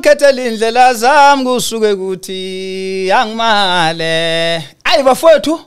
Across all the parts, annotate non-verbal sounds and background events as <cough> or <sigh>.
ongikhethela indlela zami kusuke kuthi angimale. Ayi bafowethu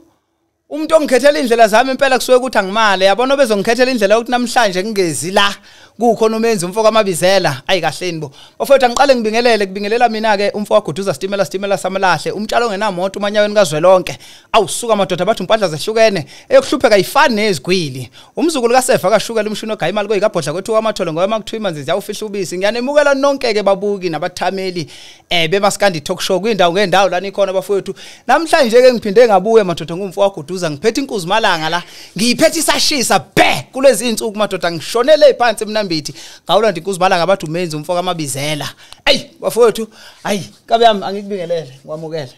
umuntu ongikhethela indlela zami impela kusuke ukuthi angimale. Yabona bezongikhethela indlela yokuthi namhlanje ngingezi la? Kukhona umenzi umfoko amabizela. Ayi kahleni bo. Bafowethu angiqale ngibingelele kubingelela mina ke umfoko waguduza sitimela sitimela samalahle umtshalo ongenamoto umanyaweni kazwelonke. Awusuka amadoda bathi impahla zehlukene eyokuhlupheka yifani nezigwili. Umzukulu kasefa kashukela umshini ogaya imali kuyikabhodla kwethu kwamatholo ngoba makuthiwa imanzi ziyawufihla ubisi. Ngiyanemukela nonke ke babuki nabathameli eh bemaskandi talk show kwindawo ngendawo lana ikhona bafowethu namhlanje ke ngiphinde ngabuye madoda ngumfo waguduza. Ngiphethe inkuzi malanga la. Ngiyiphethe isashisa be kulezi insuku madoda ngishonele phansi emnambithi ngawulanda inkuzi malanga bathi umenzi umfoko amabizela. Ayi bafowethu hayi kabe yami angikubingelele ngwamukele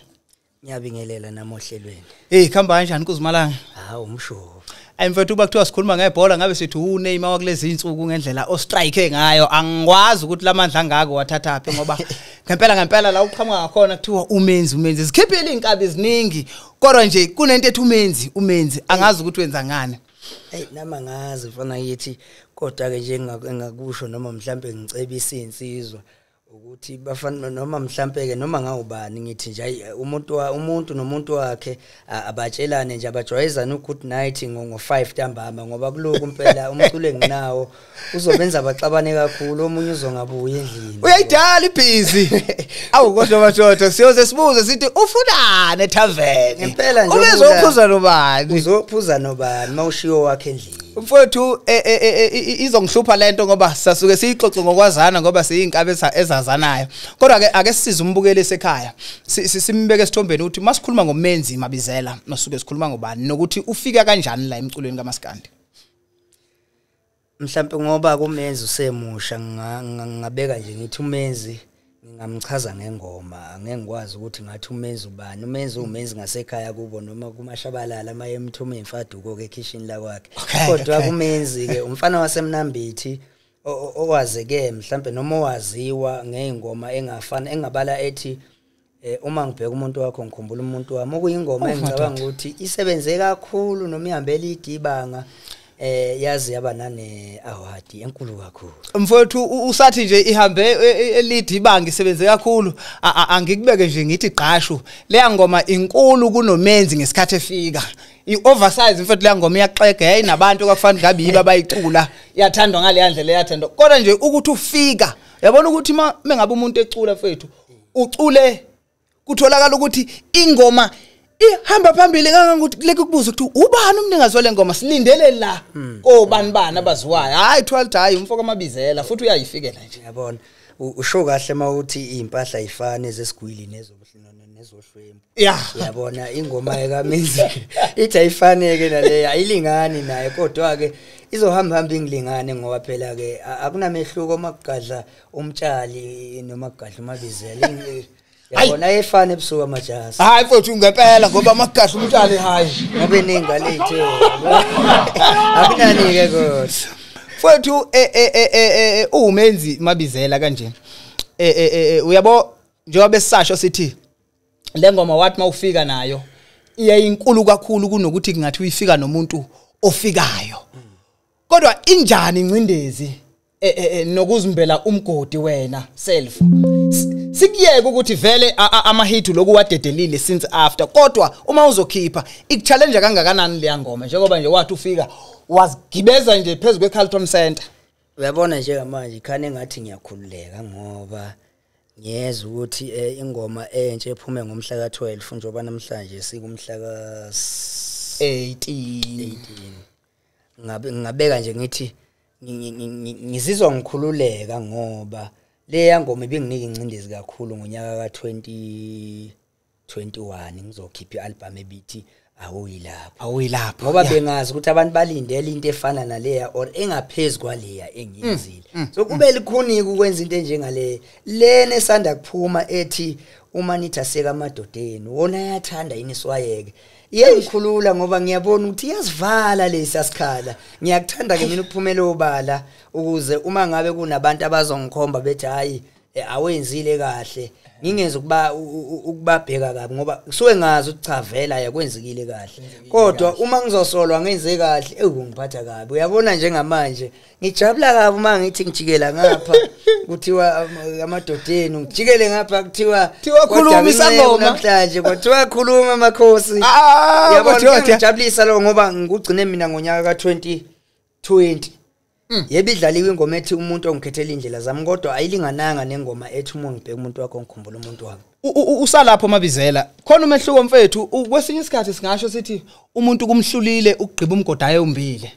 ngiyabingelela namohlelweni. Hey khamba kanjani inkuzi malanga hawu umshovu ayi mfethu uba kuthiwa sikhuluma ngebhola ngabe sithi uNeymar wakulezi insuku ngendlela ostrike ngayo angikwazi ukuthi lamandla angako wathathaphi ngoba <laughs> ngempela ngempela la uqhamuka ngakhona kuthiwa umenzi umenzi. Sikhiphile inkabi eziningi kodwa nje kunento ethi umenzi umenzi. Angazi ukuthi wenza ngani. Hey nama ngazi mfana yithi kodwa ke nje engakusho noma mhlambe ngicebisa insizwa ukuthi bafana noma mhlambe ke noma ngawubani ngithi nje ayi, umuntu wa- umuntu nomuntu wakhe a- abatshelane nje abajwayezana ugood night ngo 5 ntambama ngoba kuloku impela umculo enginawo uzobenza baxabane kakhulu omunye uzongabuya endlini. Uyayidala ibhizi. <laughs> Awu kodwa madoda siyoze sibuze sithi ufunane ethaveni Ngempela nje ubezophuza nobani? Uzophuza nobani mawushiyo wakhe endlini? Mfowethu eh, eh, eh, izongihlupha lento ngoba sasuke siyixoxe ngokwazana ngoba siyinkabe eza- ezazanayo. Kodwa ke ake sisize umbukeli esekhaya. Si- si- simbeke esithombeni ukuthi masikhuluma ngomenzi mabizela. Masuke sikhuluma ngobani? Nokuthi ufika kanjani la emculweni kaMaskandi mhlawumbe ngoba kumenzi usemusha nga- nga- ngingabeka nje ngithi umenzi. Ngingamchaza ngengoma angeke ngikwazi ukuthi ngathi umenzi ubani. umenzi umenzi ngasekhaya kubo noma kumashabalala maye emthuma imfaduko ke kitchen la kwakhe Okay, kodwa okay. kumenzi ke umfana wasemnambithi o- o- owazeke mhlawumbe noma owaziwa ngezingoma engafana engabala ethi eh uma ngibheka umuntu wakho ngikhumbula umuntu wami. Okuyingoma Oh, engicabanga ukuthi isebenze kakhulu noma ihambele idibanga eh yazi yaba nane award enkulu kakhulu. Mfowethu u- usathi nje ihambe e- e- elide ibanga isebenze kakhulu. A- a- angikubeke nje ngithi gqashu leya ngoma inkulu kunomenzi ngesikhathi efika. I-oversize mfethu leya ngoma iyaxega yayi nabantu kwakufanele ngabe yibo abayicula. Iyathandwa ngaleya ndlela iyathandwa kodwa nje ukuthi ufika uyabona ukuthi ma mengabe umuntu ecula mfethu ucule kutholakala ukuthi ingoma ihamba phambili kangangokuthi kuleke kubuza ukuthi ubani umnikazi wale ngoma? Silindele la. Kobani bani abaziwayo? Hayi 12 hayi umfoko amabizela futhi uyayifikela nje. Yabona. U- usho kahle mawuthi impahla ayifani zesigwili nezobuhlino nezohlwembu ya. Yabona ingoma ekamenzi <laughs> ithi ayifaneke naleyo ayilingani naye kodwa ke izohamba hamba ingilingane ngoba phela ke a- akunamehluko makugadla umtshali noma kugadla umabizela. Ing- Hayi. Yabona ayefana ebusuku amajasi. Hayi mfowethu ngempela ngoba amagahle umtshali hayi. Ngabe ningale ithe akunani ke kodwa? Mfowethu eh eh eh eh, eh, umenzi mabizela kanje. Eh eh eh, eh, uyabo? Njengoba besisasho sithi le ngoma wathi mawufika nayo iyayinkulu kakhulu kunokuthi kungathi uyifika nomuntu ofikayo. Kodwa injani incindezi eh, eh, eh, nokuzimbela umgodi wena self. Sikuyeke ukuthi vele a- a- amahit loku wadedelile since after kodwa uma uzokhipha ikuchallenge kangakanani leya ngoma? Njengoba nje wathi ufika wazigibeza nje phezulu kweCarlton Center uyabona njengamanje khane ngathi ngiyakhululeka ngoba ngiyeza ukuthi eh, ingoma entsha ephume ngomhla ka12 njengoba namhlanje sikumhla ka 18 ngabe ngabeka nje ngithi ngi- ngi- ngi- ngizizwa ngikhululeka ngoba leya ngoma ibinginika incindezi kakhulu ngonyaka ka20 21 ngizokhipha ialbum ebithi awuyilapho awuyilapho ngoba bengazi ukuthi abantu balindele into efana naleya or engaphezulu kwaleya engiyenzile. So kube likhonike ukwenza into enjengaleya lena esanda kuphuma ethi uma nithi aseka amadodeni. Wona ayathanda yini siwayeke iyangikhulula ngoba ngiyabona ukuthi iyazivala lesi asikhala ngiyakuthanda ke mina ukuphumela obala ukuze uma ngabe kunabantu abazongikhomba bethi hayi eh, awenzile kahle. Ngingenza ukuba u- u- ukubabheka kabi ngoba kusuke ngazi ukuthi cha vela yakwenzekile kahle. Kodwa uma ngizosolwa ngenze kahle ewu ngiphatha kabi. Uyabona njengamanje ngijabula kabi uma ngithi ngijikela ngapha <laughs> kuthiwa am- amadodeni ngijikele ngapha kuthiwa Kuthiwa kodwa khuluma nginceku isangoma. namhlanje kuthiwa khuluma makhosi Ah, yabona kodwa- kuyangijabulisa lo ngoba ngikugcine mina ngonyaka ka2020 yebo idlaliwe ingoma ethi umuntu ongikhethela indlela zami kodwa ayilingananga nengoma ethi uma ngibheka umuntu wakho ngikhumbula umuntu wami. U- u- usalapho mabizela. Khona umehluko mfethu u- kwesinye isikhathi singasho sithi umuntu kumhlulile ukugqiba umgoda ayombile.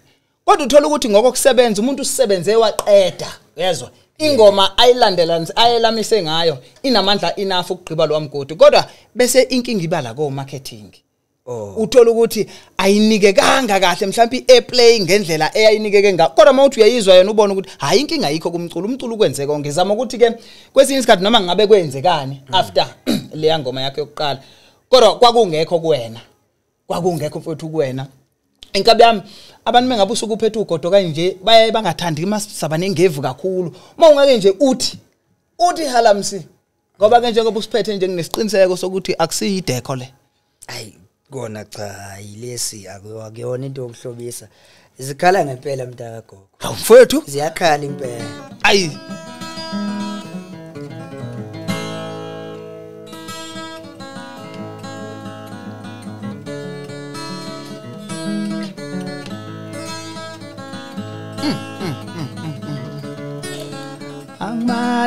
Kodwa uthola ukuthi ngokokusebenza umuntu usebenze waqeda yezwa ingoma ayilandela ayelamise ngayo inamandla enough ukugqiba lowa mgodi. Kodwa bese inkinga ibala ko marketing oh uthola ukuthi ayinike kanga kahle mhlawumbe i-airplay ngendlela eyayinikeke ngayo. Kodwa uma uthi uyayizwa yena ubone ukuthi hayi inkinga ayikho kumculo umculo ukwenze konke. Ngizama ukuthi ke kwesinye isikhathi noma ngabe kwenzekani after <clears throat> leya ngoma yakhe yokuqala. Kodwa kwakungekho kuwena. Kwakungekho mfowethu kuwena. Inkabi yami abantu mengabe usuke uphethe ugodo kanje baye bangathandi masaba nengevu kakhulu. Uma ungeke nje uthi uthi halamsi ngoba ke njengoba usiphethe nje nginesiqiniseko sokuthi akusiyideko le. Ayi kona cha yilesi akuyona into yokuhlobisa. Zikhala ngempela mntakagogo hawu mfowethu. Ziyakhala impela. Ayi.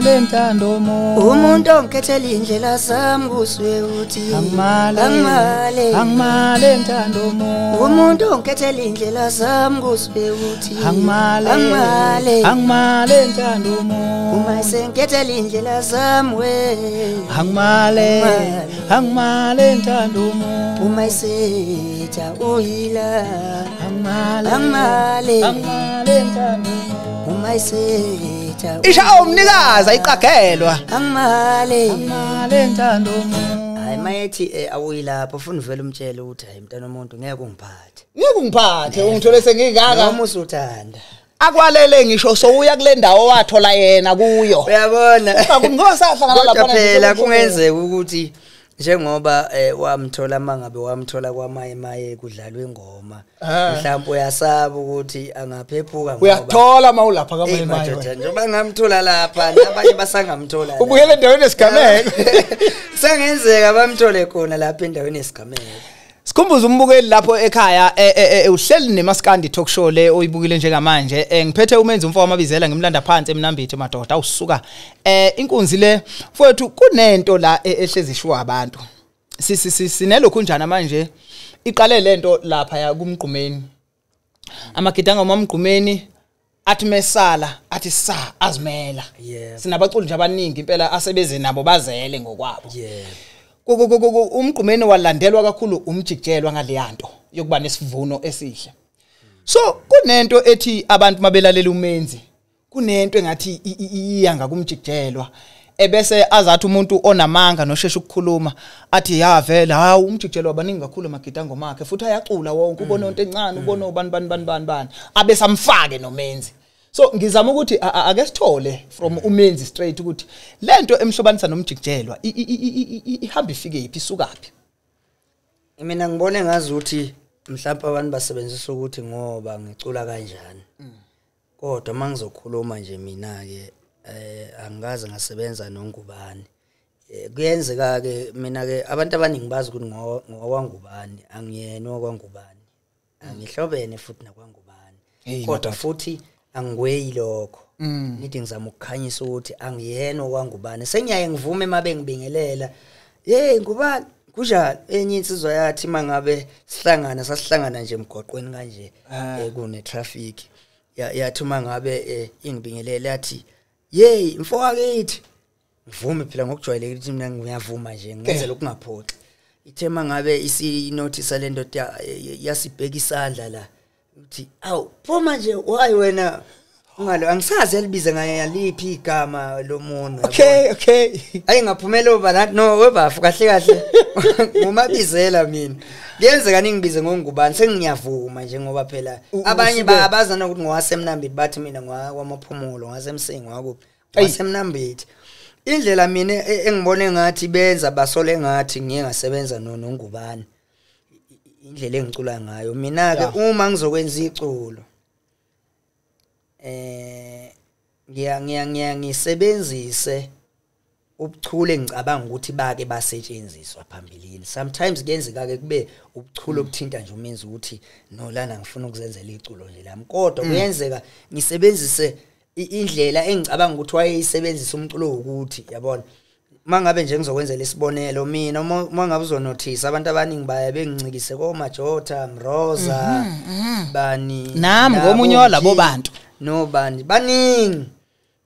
Angimale ntando mo. Umuntu ongikhethela indlela zami kusuke uthi angimale angimale. ntando umuntu ongikhethela indlela zami kusuke uthi angimale angimale. angimale ntando uma sengikhethela indlela zami we. Angimale Angimale. ntando uma isetha uyila angimale Angimale. ntando uma isetha isha umnikazi ayiqagelwa. Angimale angimale ntando mo. Hayi mayethi eh, awuyilapho ufuna uvele umtshele ukuthi hayi mntana womuntu ngeke ungiphathe. Ngeke ungiphathe ungithole sengingaka. noma usuthanda. Akwalele ngisho sowuya kule ndawo wathola yena kuyo. Uyabona. Ngosahlangana kodwa lapha phela kungenzeka ukuthi njengoba eh, wamthola mangabe wamthola kwamaye maye kudlalwa ingoma Ah. mhlawumbe uyasaba ukuthi angaphephuka ngoba uyathola mawulapha Eh, kamanye madoda maye njengoba ngamthola lapha nabanye basangamthola la. ubuyele endaweni esigameko <laughs> sengenzeka bamthole khona lapha endaweni yesigameko Sikhumbuza umbukeli lapho ekhaya eh, eh, eh, uhleli nemaskandi talk show le oyibukile njengamanje. Ngiphethe umenzi umfo wamabizela ngimlanda phansi eminambithe madoda awusuka eh inkunzi le mfowethu kunento la eh, ehlezi ishuwa abantu. Sinelokhu njana manje? Iqale lento lapha ya kumgqumeni. Amagidanga mamgqumeni athi mesala athi sa azimela. Sinabaculi nje abaningi impela asebeze nabo bazele ngokwabo. Yeah. Umgqumeni walandelwa kakhulu umjikijelwa ngaleyanto yokuba nesivuno esihle. So kunento ethi abantu mabelalela umenzi kunento engathi i- i- i- iyanga kumjikijelwa ebese azathi umuntu onamanga nosheshe ukukhuluma athi ya vela hawu umjikijelwa baningi kakhulu amagidanga ngomakhe futhi ayacula wonke ubona onto encane ubona ubani bani bani bani bani. Abese amfake nomenzi. So ngizama ukuthi ake sithole from umenzi straight ukuthi lento emhlobanisa nomjikijelwa ihamba ifike yiphi isukaphi? Mina ngibone ngazuthi mhlawumbe abantu basebenzisa ukuthi ngoba ngicula kanjani. Kodwa mangizokhuluma nje mina ke eh angikaze ngasebenza nongubani. Eh, kuyenzeka ke mina ke abantu abaningi bazi ukuthi ngo- ngokwangubani angiyena okwangubani. Angihlobene futhi nakwangubani. Kodwa futhi angigweyi lokho. Nithi ngizama ukukhanyisa ukuthi angiyena okwangubani. Sengiyaye ngivume mabe ngibingelela hey ngubani? Kunjani? Enye insizwa yathi mangabe sihlangana sasihlangana nje emgwaqweni kanje Ah. eh, kune traffic Ya- yathi mangabe eh, ingibingelele yathi yey mfowakithi ngivume phela ngokujwayelekile ukuthi mina ngiyavuma nje ngenzela ukungaphoxi ithe mangabe isinothisa lento yasibheka isandla la uthi awu phuma nje why wena ungalo angisazi yalibiza ngayaliphi igama lomuntu okay okay. Ayi ngaphumela uba nathi no webafu kahle kahle. <laughs> Ngumabizela mina. Kuyenzeka ningibize ngongubani sengiyavuma nje ngoba phela U- abanye usuke- bayabaza ukuthi ngowasemnambithi bathi mina ngwamaphumulo ngasemsingi wakuphi Eyi. ngasemnambithi indlela mina e- engibone ngathi benza basole ngathi ngiye ngasebenza no nongubani. I- i- indlela engicula ngayo. Mina ke uma ngizokwenza iculo eh ngiya ngiya ngiya ngisebenzise ubuchule ngicabanga ukuthi bake basetshenziswa phambilini. Sometimes kuyenzeka ke kube ubuchule obuthinta nje umenzi ukuthi no lana ngifuna ukuzenzela iculo nje lami. Kodwa kuyenzeka ngisebenzise indlela engicabanga ukuthi wayeyisebenzisa umculo ukuthi yabona? Mangabe nje ngizokwenzela isibonelo mina uma ngabe uzonothisa abantu abaningi baye bengincikise komajota mroza bani Nami ngomunye walabo bantu. nobani baningi.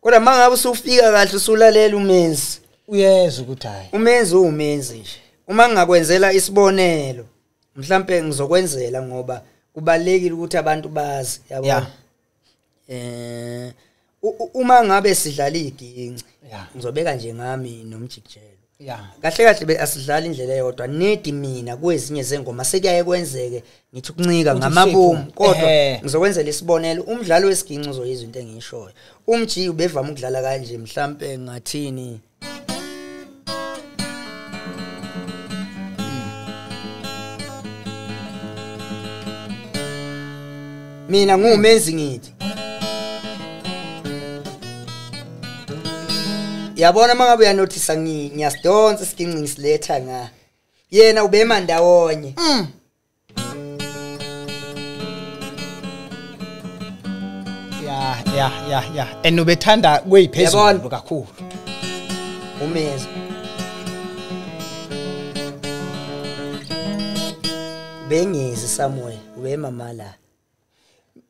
Kodwa mangabe usufika kahle usulalela umenzi. Uyeza ukuthi hayi umenzi umenzi nje. Uma ngingakwenzela isibonelo mhlambe ngizokwenzela ngoba kubalekile ukuthi abantu bazi yabona Ya. eh uma ngabe sidlala iginci Ya. ngizobeka nje ngami nomjikijelo ya kahle kahle be- asidlali indlela eyodwa nedi mina kwezinye zengoma sekuyaye kwenzeke ngithi ukuncika Uthi ngamabomu ushephu. kodwa Ehhe. ngizokwenzela isibonelo umdlalo wesiginci uzoyizwa into engiyishoyo umji ubevama ukudlala kanje mhlambe ngathini mina ngumenzi ngithi yabona mangabe uyanothisa ngi- ngiyasidonsa isiginci ngisiletha nga? Yena ubema ndawonye ya ya ya ya. And ubethanda kweyiphezulu Yabona. kakhulu. Umeza bengezi somewhere ubema mala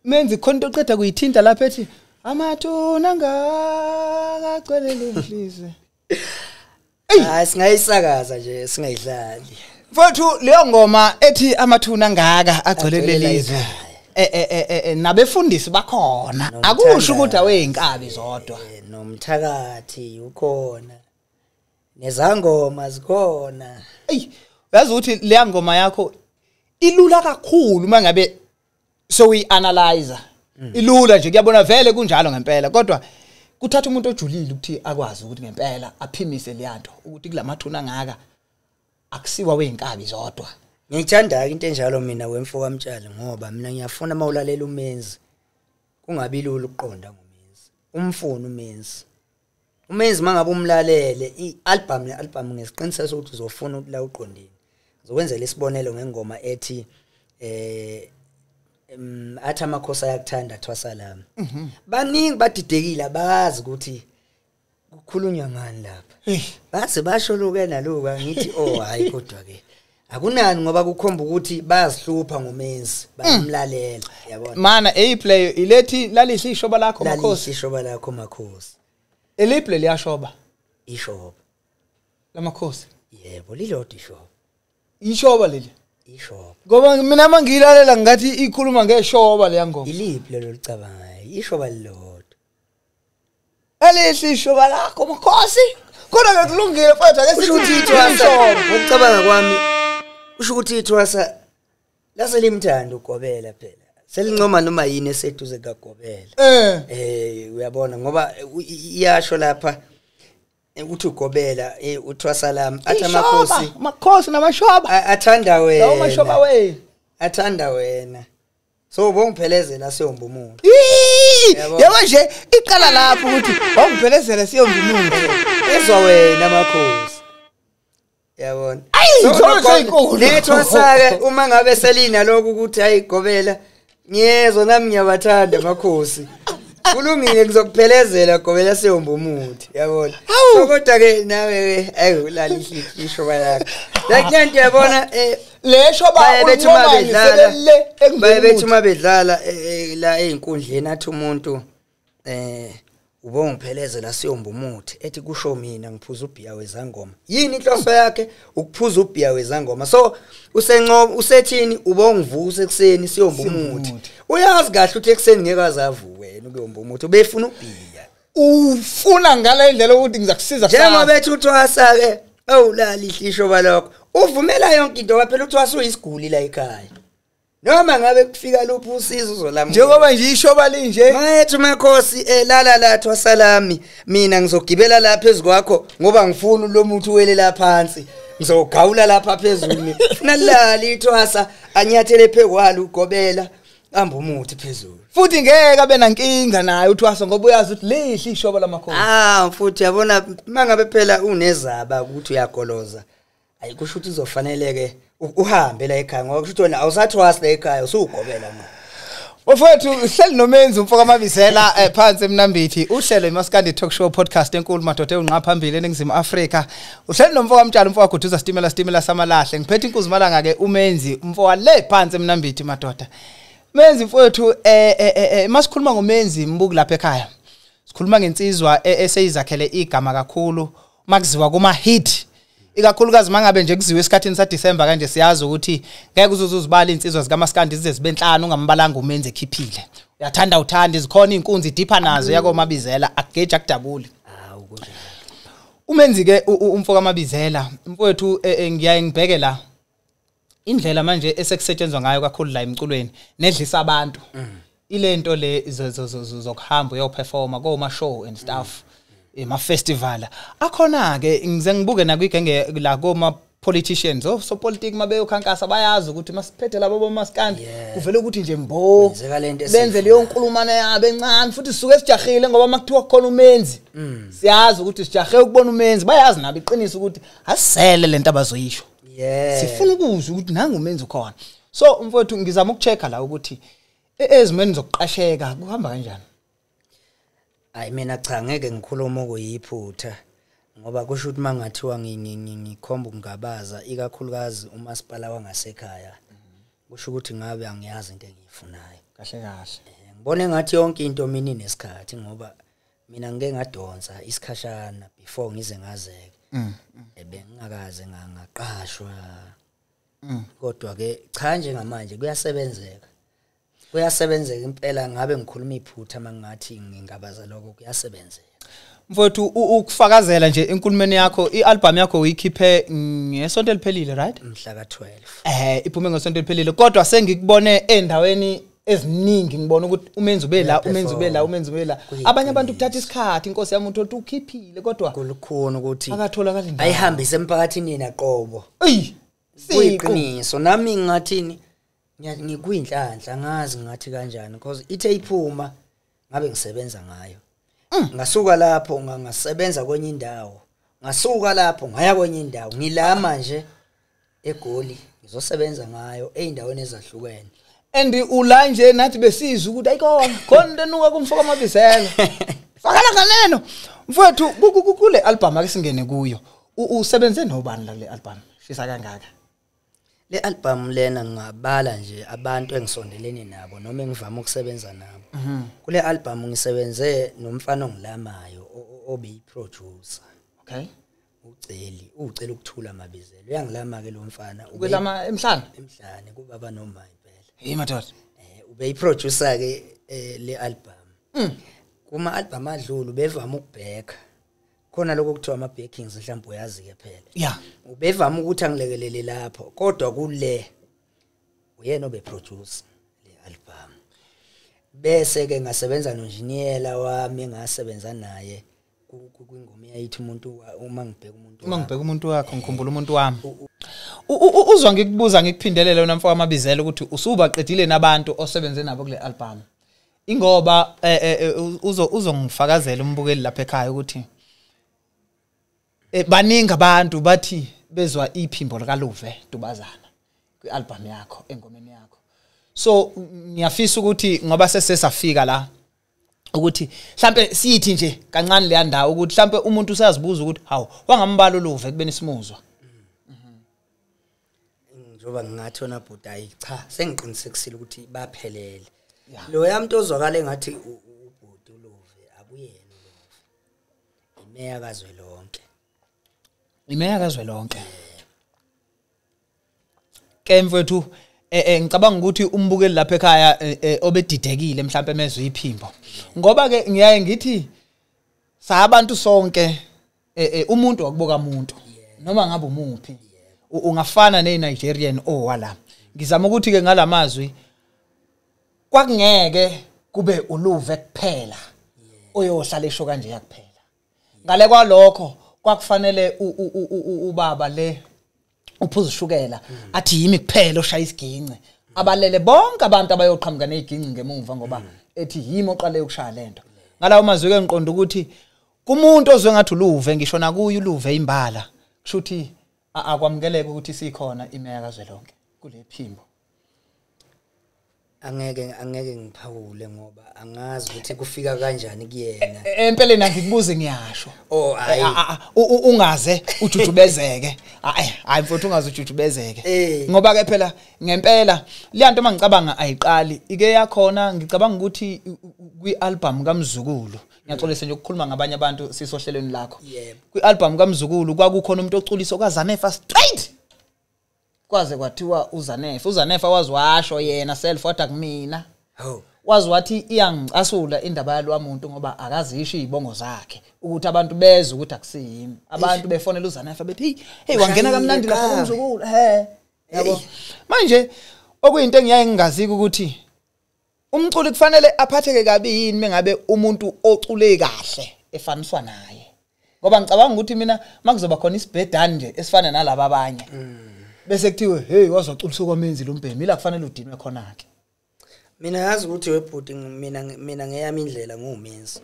menzi khona into oqeda kuyithinta lapha ethi amathuna ngakagcwelele inhliziyo <laughs> hayi singayisakaza nje singayidlali. Mfowethu leyo ngoma ethi amathuna ngaka agcwele Agcwele lelizwe la eh eh eh, nabefundisi bakhona. Akusho ukuthi aweyinkabi zodwa. Nomthakathi ukhona. Nezangoma zikhona. Eyi uyazi ukuthi leya ngoma yakho ilula kakhulu uma ngabe sokuyi-analyzer ilula nje kuyabona vele kunjalo ngempela kodwa kuthatha umuntu ojulile ukuthi akwazi ukuthi ngempela aphimise leyanto ukuthi kulamathuna ngaka akusiwa weyinkabi zodwa. Ngiyithanda into enjalo mina wemfo kamtshali ngoba mina ngiyafuna mawulalela umenzi kungabi lula ukuqonda ngomenzi umfuni umenzi. Umenzi mangabe umlalele i-album ne-album ngesiqiniseko sokuthi uzofuna ukuthi la uqondini ngizokwenzela isibonelo ngengoma ethi eh athi amakhosi ayakuthanda thwasalami baningi badidekile abazi ukuthi kukhulunywa ngani lapha. Baze basho luke naluka ngithi oh hayi kodwa ke akunani ngoba kukhomba ukuthi bayazihlupha ngomenzi bayamlalela yabona? Mana eyiplayo ilethi lalihle ishoba lakho makhosi? ishoba lakho makhosi. Eliple liyashoba? Ishoba. Lamakhosi yebo lilodwa ishoba. Ishoba leli? Ishoba ngoba mina mangiyilalela ngathi ikhuluma ngeshoba leya ngoma. Iliphi lelo licabangayo ishoba lilodwa elihle ishoba lakho makhosi kodwa ke kulungile mfowethu ake usho ukuthi ithwasa ngokucabanga kwami usho ukuthi ithwasa laselimthanda ugobela phela. Selincoma noma yini eseduze kagobela? Eh. Eh uyabona ngoba iyasho lapha uthi ugobela eh, uthwasa lami athi amakhosi makhosi namashoba athanda lawo mashoba wena wena athanda wena. So ubongiphelezela siyomba umuntu. Yabo. Nje iqala lapho ukuthi wangiphelezela siyomba umuntu. Ezwa wena makhosi yabona nethwasa-ke uma ngabe selina lokhu ukuthi hayi gobela ngiyezwa nami ngiyabathanda makhosi kulungile ngizokuphelezela gobela siyomba umuthi yabona? Kodwa-ke nawe-ke ayi ulala ishoba lakho. Lakunyanto yabona um le shoba baye bethi uma bedlala eh, eh, la ey'nkundleni athi umuntu eh ube ungiphelezela siyomba umuthi ethi kusho mina ngiphuza ubhiya wezangoma. Yini inhloso yakhe? Ukuphuza ubhiya wezangoma. So usenco usethini? Ube ungivusa ekuseni siyomba Siyomba umuthi. umuthi. uyazi kahle ukuthi ekuseni ngeke azavu wena ukuyomba umuthi ubefuna ubhiya. Ufuna ngale ndlela ukuthi ngizakusiza njengoba bethi uthwasa-ke awulali ihlisho balokho. Uvumela yonke into kwaphela uthwasa uyisiguli la ekhaya. Noma ngabe kufika luphi usizo uzolamukela njengoba nje ishoba linje Mayethu makhosi eh lala la thwasalami mina ngizogibela la phezukwakho ngoba ngifuna lo muntu wele la phansi. Ngizogawula lapha phezulu. <laughs> Nalali ithwasa anyathele phekwalo ugobela. Amba umuthi phezulu. Futhi ngeke abe nankinga naye uthwaso ngoba uyazi ukuthi lihle ishoba lamakhosi ah futhi yabona mangabe phela unezaba ukuthi uyagoloza ayikusho ukuthi uzofaneleke. u- uhambe la ekhaya ngoba kusho wena awusathwasi la ekhaya usugobela manje. Mfowethu uhleli nomenzi umfoka amabizela eh, phansi emnambithi. Uhlelo iMaskandi Talk Show podcast enkulu madoda enqa phambili eningizimu Afrika. Uhleli nomfoka amtshalo umfoka guduza stimela stimela samalahle. Ngiphethe inkuzimalanga ke umenzi umfoka le phansi emnambithi madoda. Menzi mfowethu eh eh, eh eh, masikhuluma ngomenzi mbuku lapha ekhaya. Sikhuluma ngensizwa e- eseyizakhele igama kakhulu makuziwa kuma hit ikakhulukazi mangabe nje kuziwe esikhathini sa December kanje siyazi ukuthi ngeke uzuze uzibala insizwa zika Maskandi zize zibe enhlanu ungambalanga umenze ekhiphile. Uyathanda uthanda izikhona inkunzi dipha nazo yakomabizela akugeja akudabuli. Hawu kunjalo umenzi ke u- u- umfoka amabizela mfowethu eh, eh, ngiyaye ngibheke la indlela manje esekusetshenzwa ngayo kakhulu la emculweni nedlisa abantu. Ilento le zo- zo- zo- zo- zokuhamba uyoperforma koma show and stuff. Ema festival akhona ke ngize ngibuke nakwigenge la koma politicians oh so politics mabeyokhankasa bayazi ukuthi masiphethe labo bomaskandi Yeah. kuvela ukuthi nje mbo Kwenzeka lento benze esiyifunayo. leyo nkulumane yabo encane futhi sisuke sijahile ngoba makuthiwa khona umenzi siyazi ukuthi sijahe ukubona umenzi bayazi nabo iqiniso ukuthi asisele lento abazoyisho. Yeah sifuna ukuzwa ukuthi nangu umenzi ukhona. So umfowethu ngizama ukuchecka la ukuthi e- ezimeni zokuqasheka kuhamba kanjani? Hayi mina cha ngeke ngikhuluma okuyiphutha ngoba kusho ukuthi mangathiwa ngikhomba ukungabaza ikakhulukazi umasipala wangasekhaya kusho ukuthi ngabe angiyazi into engiyifunayo. Kahle kahle. Eh, ngibone ngathi yonke into mina inesikhathi ngoba mina ngeke ngadonsa isikhashana before ngize ngazeke ebengingakaze ngaqashwa. Kodwa ke cha njengamanje kuyasebenzeka. Kuyasebenzeka impela ngabe ngikhuluma iphutha mangathi ngingabaza lokho kuyasebenzeka. Mfowethu u- ukufakazela nje enkulumeni yakho i-album yakho uyikhiphe ngesonto eliphelile right? Mhla ka12 eh iphume ngesonto eliphelile kodwa sengikubone endaweni eziningi ngibona ukuthi umenzi ube la umenzi ube la umenzi ube la. Kuyiqiniso. abanye abantu kuthatha isikhathi inkosi yami uthola ukuthi ukhiphile kodwa kulukhona ukuthi akatholakali ndawo ayihambise emphakathini yena qobo. Eyi siqo kuyiqiniso nami ngingathini ngiya- ngikuyinhlanhla ngazi ngathi kanjani because ithe iphuma ngabe ngisebenza ngayo. Ngasuka lapho nga- ngasebenza kwenye indawo ngasuka lapho ngaya kwenye indawo ngila manje egoli ngizosebenza ngayo ey'ndaweni ezahlukene. And ula nje nathi besizwa ukuthi ayikona khona into enuka kumfoka amabizela. <laughs> Fakala nganeno. Mfowethu ku- ku- ku- kule album ake singene kuyo. U- usebenze nobani la kule album? Shisa kangaka. Le album lena ngingabala nje abantu engisondelene nabo noma engivama ukusebenza nabo. Kule album ngisebenze nomfana ongilamayo obeyiproducer. Okay. Uceli ucela ukuthula mabizelo uyangilama ke lo mfana? Ukwelama emhlanje emhlane kubaba noma impela hey madoda. Eh ubeyiproducer ke eh, le album. Kuma album adlulu bevama ukubheka. Khona lokho kuthiwa ama backings mhlawumbe uyazi ke phela. Ya. Ubevama ukuthi angilekelele lapho kodwa kule uyena obeproduce le album. Bese ke ngasebenza nonjiniyela wami engasebenza naye kwingoma eyayithi umuntu uma ngibheka umuntu uma wami. ngibheka umuntu wakho ngikhumbula umuntu wami. u- u- uzwa ngikubuza ngikuphindelele wena mfowethu amabizela ukuthi usubaqedile nabantu osebenze nabo kule album. Ingoba eh, eh, eh, uzongifakazela umbukeli lapha ekhaya ukuthi eh, baningi abantu bathi bezwa iphimbo likaluve dubazana kwialbum yakho engomeni yakho. So ngiyafisa ukuthi ngoba sesesafika la ukuthi mhlambe sithi nje kancane leya ndawo ukuthi mhlambe umuntu usazibuza ukuthi hawu wangambala uluve kubeni simuzwa? Njengoba ngingathi wona bhudayi cha sengiqinisekisile ukuthi baphelele. Lo yamuntu ozwakala engathi ubhuti uluve akuyena uluve imeya kazwelonke. Imeya kazwelonke ke mfowethu eh eh, ngicabanga ukuthi umbukeli lapha ekhaya eh, eh, obedidekile mhlambe emezwe iphimbo. Ngoba ke ngiyaye ngithi sabantu sonke umuntu akubuka umuntu. Noma ngabe umuphi. Ungafana neNigerian owala ngizama ukuthi ke ngalamazwi kwakungeke kube uluve kuphela oyohlala esho kanje yakuphela. Ngale kwalokho kwakufanele ubaba le uphuza ushukela athi yimi kuphela oshaya isiginci. Abalele bonke abantu abayoqhamuka neziginci ngemuva ngoba ethi yimi oqale ukushaya lento ngalawo mazwi ke ngiqonda ukuthi kumuntu ozwe ngathi uluve ngisho nakuye uluve imbala kusho ukuthi akwamukeleke ukuthi sikhona imeya kazwelonke kule phimbo. Angeke angeke ngiphawule ngoba angazi ukuthi kufika kanjani kuyena E- empeleni angikubuze ngiyasho Oh, hhayi. A- a- a- u- u- ungaze ujujubezeke hayi hayi mfowethu ungaze ujujubezeke Eh. ngoba ke phela ngempela liyanto mangicabanga ayiqali ike yakhona ngicabanga ukuthi kwi-album kaMzukulu ngiyaxolisa nje ukukhuluma ngabanye abantu sisohlelweni lakho Yebo. kwi-album kaMzukulu kwakukhona umuntu oculisa okaZanefa straight kwaze kwathiwa uZanefa uZanefa wazi washo yena self wathi akumina. Ho wazi wathi iyangicasula indaba yalwamuntu ngoba akazisho izibongo zakhe. Ukuthi abantu bezwe ukuthi akusiyimi abantu befonela uZanefa bethi hey hey wangena kamnandi lapha kumzukulu. He yabo. Manje okuyinto engiyaye ngingaziki ukuthi umculi kufanele aphatheke kabi yini mengabe umuntu ocule kahle efaniswa naye. Ngoba ngicabanga ukuthi mina makuzoba khona isibhedani nje esifana nalabo abanye. Bese kuthiwe hey wazoculisa kwamenzi lo mbhemi ila kufanele udinwe khona ke mina yazi ukuthi webhuti mina mina ngeyami indlela ngumenzi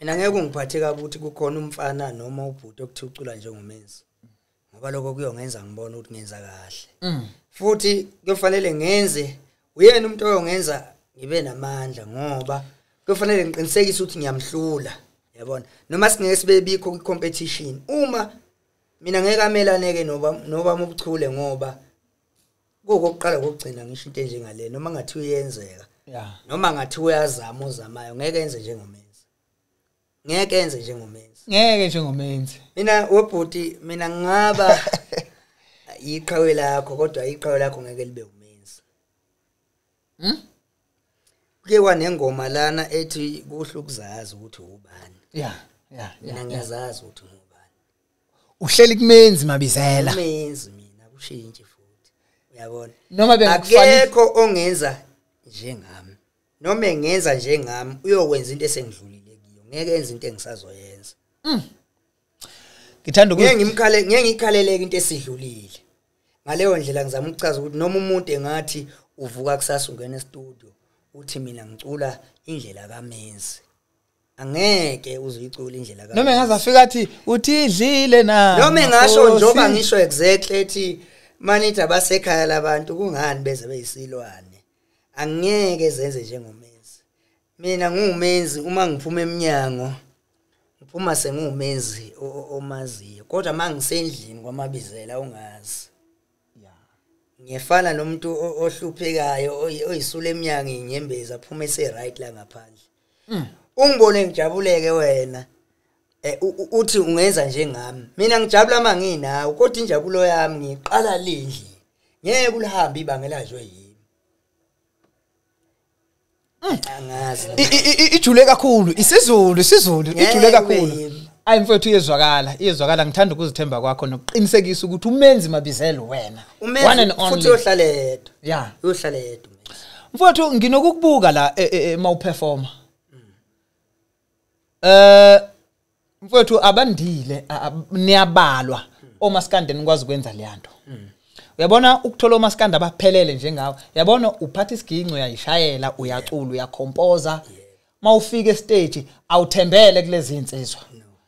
mina ngeke ungiphathe kabi ukuthi kukhona umfana noma ubhuti okuthi ucula njengomenzi ngoba lokho kuyongenza ngibone ukuthi ngenza kahle. Mm. Futhi kufanele ngenze uyena umuntu oyongenza ngibe namandla ngoba kufanele ngiqinisekise ukuthi ngiyamhlula yabona? Noma singeke sibe bikho kwi-competition uma mina ngeke amelaneke noba noba ubuchule ngoba kokokuqala kokugcina ngisho into enjengale noma ngathi uyenzeka yeah noma ngathi uyazama uzamayo ngeke enze njengomenzi. Ngeke enze njengomenzi. Ngeke njengomenzi. Mina webhuti mina ngingaba <laughs> iqhawe lakho kodwa iqhawe lakho ngeke libe umenzi. Hmm? kuke kwanengoma lana ethi kuhle ukuzazi ukuthi ubani yeah yeah mina ngiyazazi ukuthi uhleli kumenzi mabizela. Umenzi mina kushintshi futhi. Uyabona? Noma bengakufani akekho ongenza njengami noma engenza njengami uyokwenza into esengidlulile kiyo. Ngeke enze into engisazoyenza. Ngithanda ngeke ukuthi ngimkhale ngeke ngikhaleleke into esidlulile. Ngaleyo ndlela ngizama ukuchaza ukuthi noma umuntu engathi uvuka kusasa ungena e-studio uthi mina ngicula indlela kamenzi. Angeke uzuyicula indlela noma kamenzi engaze afika athi uthi idlile na noma engasho Nkosi. njengoba ngisho exactly ethi manithi abasekhaya labantu kungani beze beyisilwane? Angeke zenze njengomenzi mina ngiwumenzi uma ngiphuma eminyango ngiphuma o- omaziyo kodwa mangisendlini kwamabizela ungazi. Ngiyefana nomuntu ohluphekayo oyi- oyisula eminyango inyembezi aphuma ese-right la ngaphandle. Ungibone ngijabuleke wena. Eh uthi ungenza njengami mina ngijabula manginawo kodwa injabulo yami ngiqala lendli ngeke ulihambe ibanga elajwe yimi. Angazi. I- i- i- ijule kakhulu. Isizulu isizulu ijule kakhulu. ayi mfowethu iyezwakala iyezwakala. Ngithanda ukuzithemba kwakho nokuqinisekisa ukuthi umenzi mabizela wena. Futhi uyohlala yedwa. Yeah uyohlala yedwa mfowethu nginokukubuka la e- e- e- mawuperforma eh mfowethu abandile a- a- niyabalwa. Omaskande nikwazi ukwenza leyanto uyabona ukuthola omaskande abaphelele njengawe? Yabona uphatha isiginco uyayishayela uyacula uyakhompoza? Mawufika estage awuthembele kulezi insizwa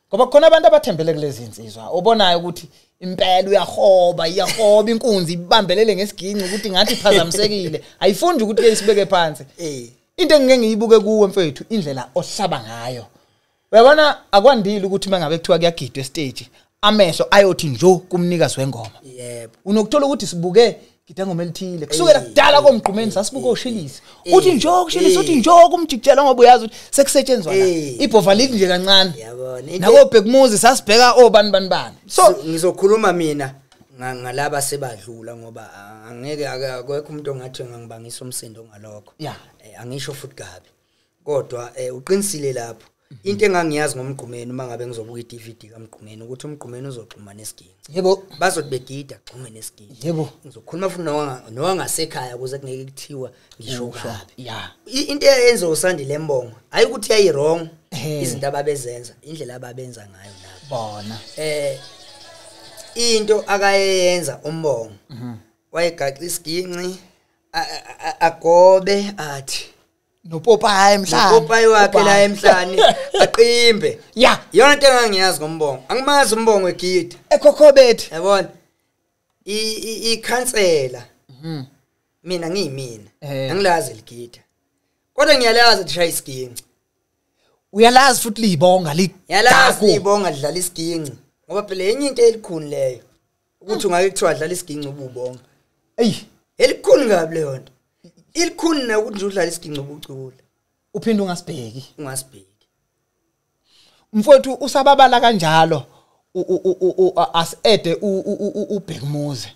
ngoba kukhona abantu abathembele kulezi insizwa obonayo ukuthi impela uyahoba iyahoba inkunzi ibambelele ngesiginci ukuthi ngathi iphazamisekile. <laughs> Ayifuni nje ukuthi ke isibeke phansi. Eh. Into engike ngiyibuke kuwe mfethu indlela ohlaba ngayo. Uyabona? Akwandile ukuthi mangabe kuthiwa kuyagidwa estage amehlo ayothi njo kumnikazi wengoma. Yebo. Unokuthola ukuthi sibuke ngidangoma elithile. Kusukela Eh, kudala eh, komgqumeni eh, sasibuke eh, ushilisi. Eh, uthi njo kushilisi eh. uthi njo kumjikijela ngoba uyazi ukuthi sekusetshenzwa la. Eh. ibhova lithi nje kancane. Yabona. Into- nakobhekumuzi sasibheka obani bani bani so so ngizokhuluma mina nga- ngalaba sebadlula ngoba ah, angeke ake- akekho umuntu ongathi ngangibangisa umsindo ngalokho. Ya. Eh, angisho futhi kabi. Kodwa eh, uqinisile lapho. Into engangiyazi ngomgqumeni uma ngabe ngizobuka i-DVD kamgqumeni ukuthi umgqumeni uzoxhuma nesiginci yebo. Bazothi begida xhume nesiginci yebo. Ngizokhuluma futhi nowanga- nowangasekhaya ukuze kungeke kuthiwa ngisho kabi. ya. I- into eyenza usandile mbongo hayi ukuthi yayi-wrong Ehhe. izinto ababezenza indlela ababenza ngayo nabo bona. Eh into akayenza umbongo Mhm. wayegaxa isiginci a- a- a- agobe athi nopopayi emhlanje upopayi wakhe la emhlane <laughs> aqimbe. Ya. Iyona into engangiyazi ngombongo. Angimazi umbongo egida ekhokhobethe yabona? Ikhansela Mhm. mina ngiyimina. Angilazi ligida kodwa ngiyalazi ukuthi shaya isiginci. Uyalazi futhi libonga li yalazi libonga lidlala isiginci. Ngoba phela enye into elikhuni leyo ukuthi ungake kuthiwa dlala isiginci ububonga eyi. Elikhuni kabi leyo nto. Ilikhuni na ukuthi nje udlala isiginci ubucula uphinde ungasibheki. Ungasibheki. Mfowethu usababala kanjalo u- u- u- u- u- a- asede u- u- u- u- ubhekumuzi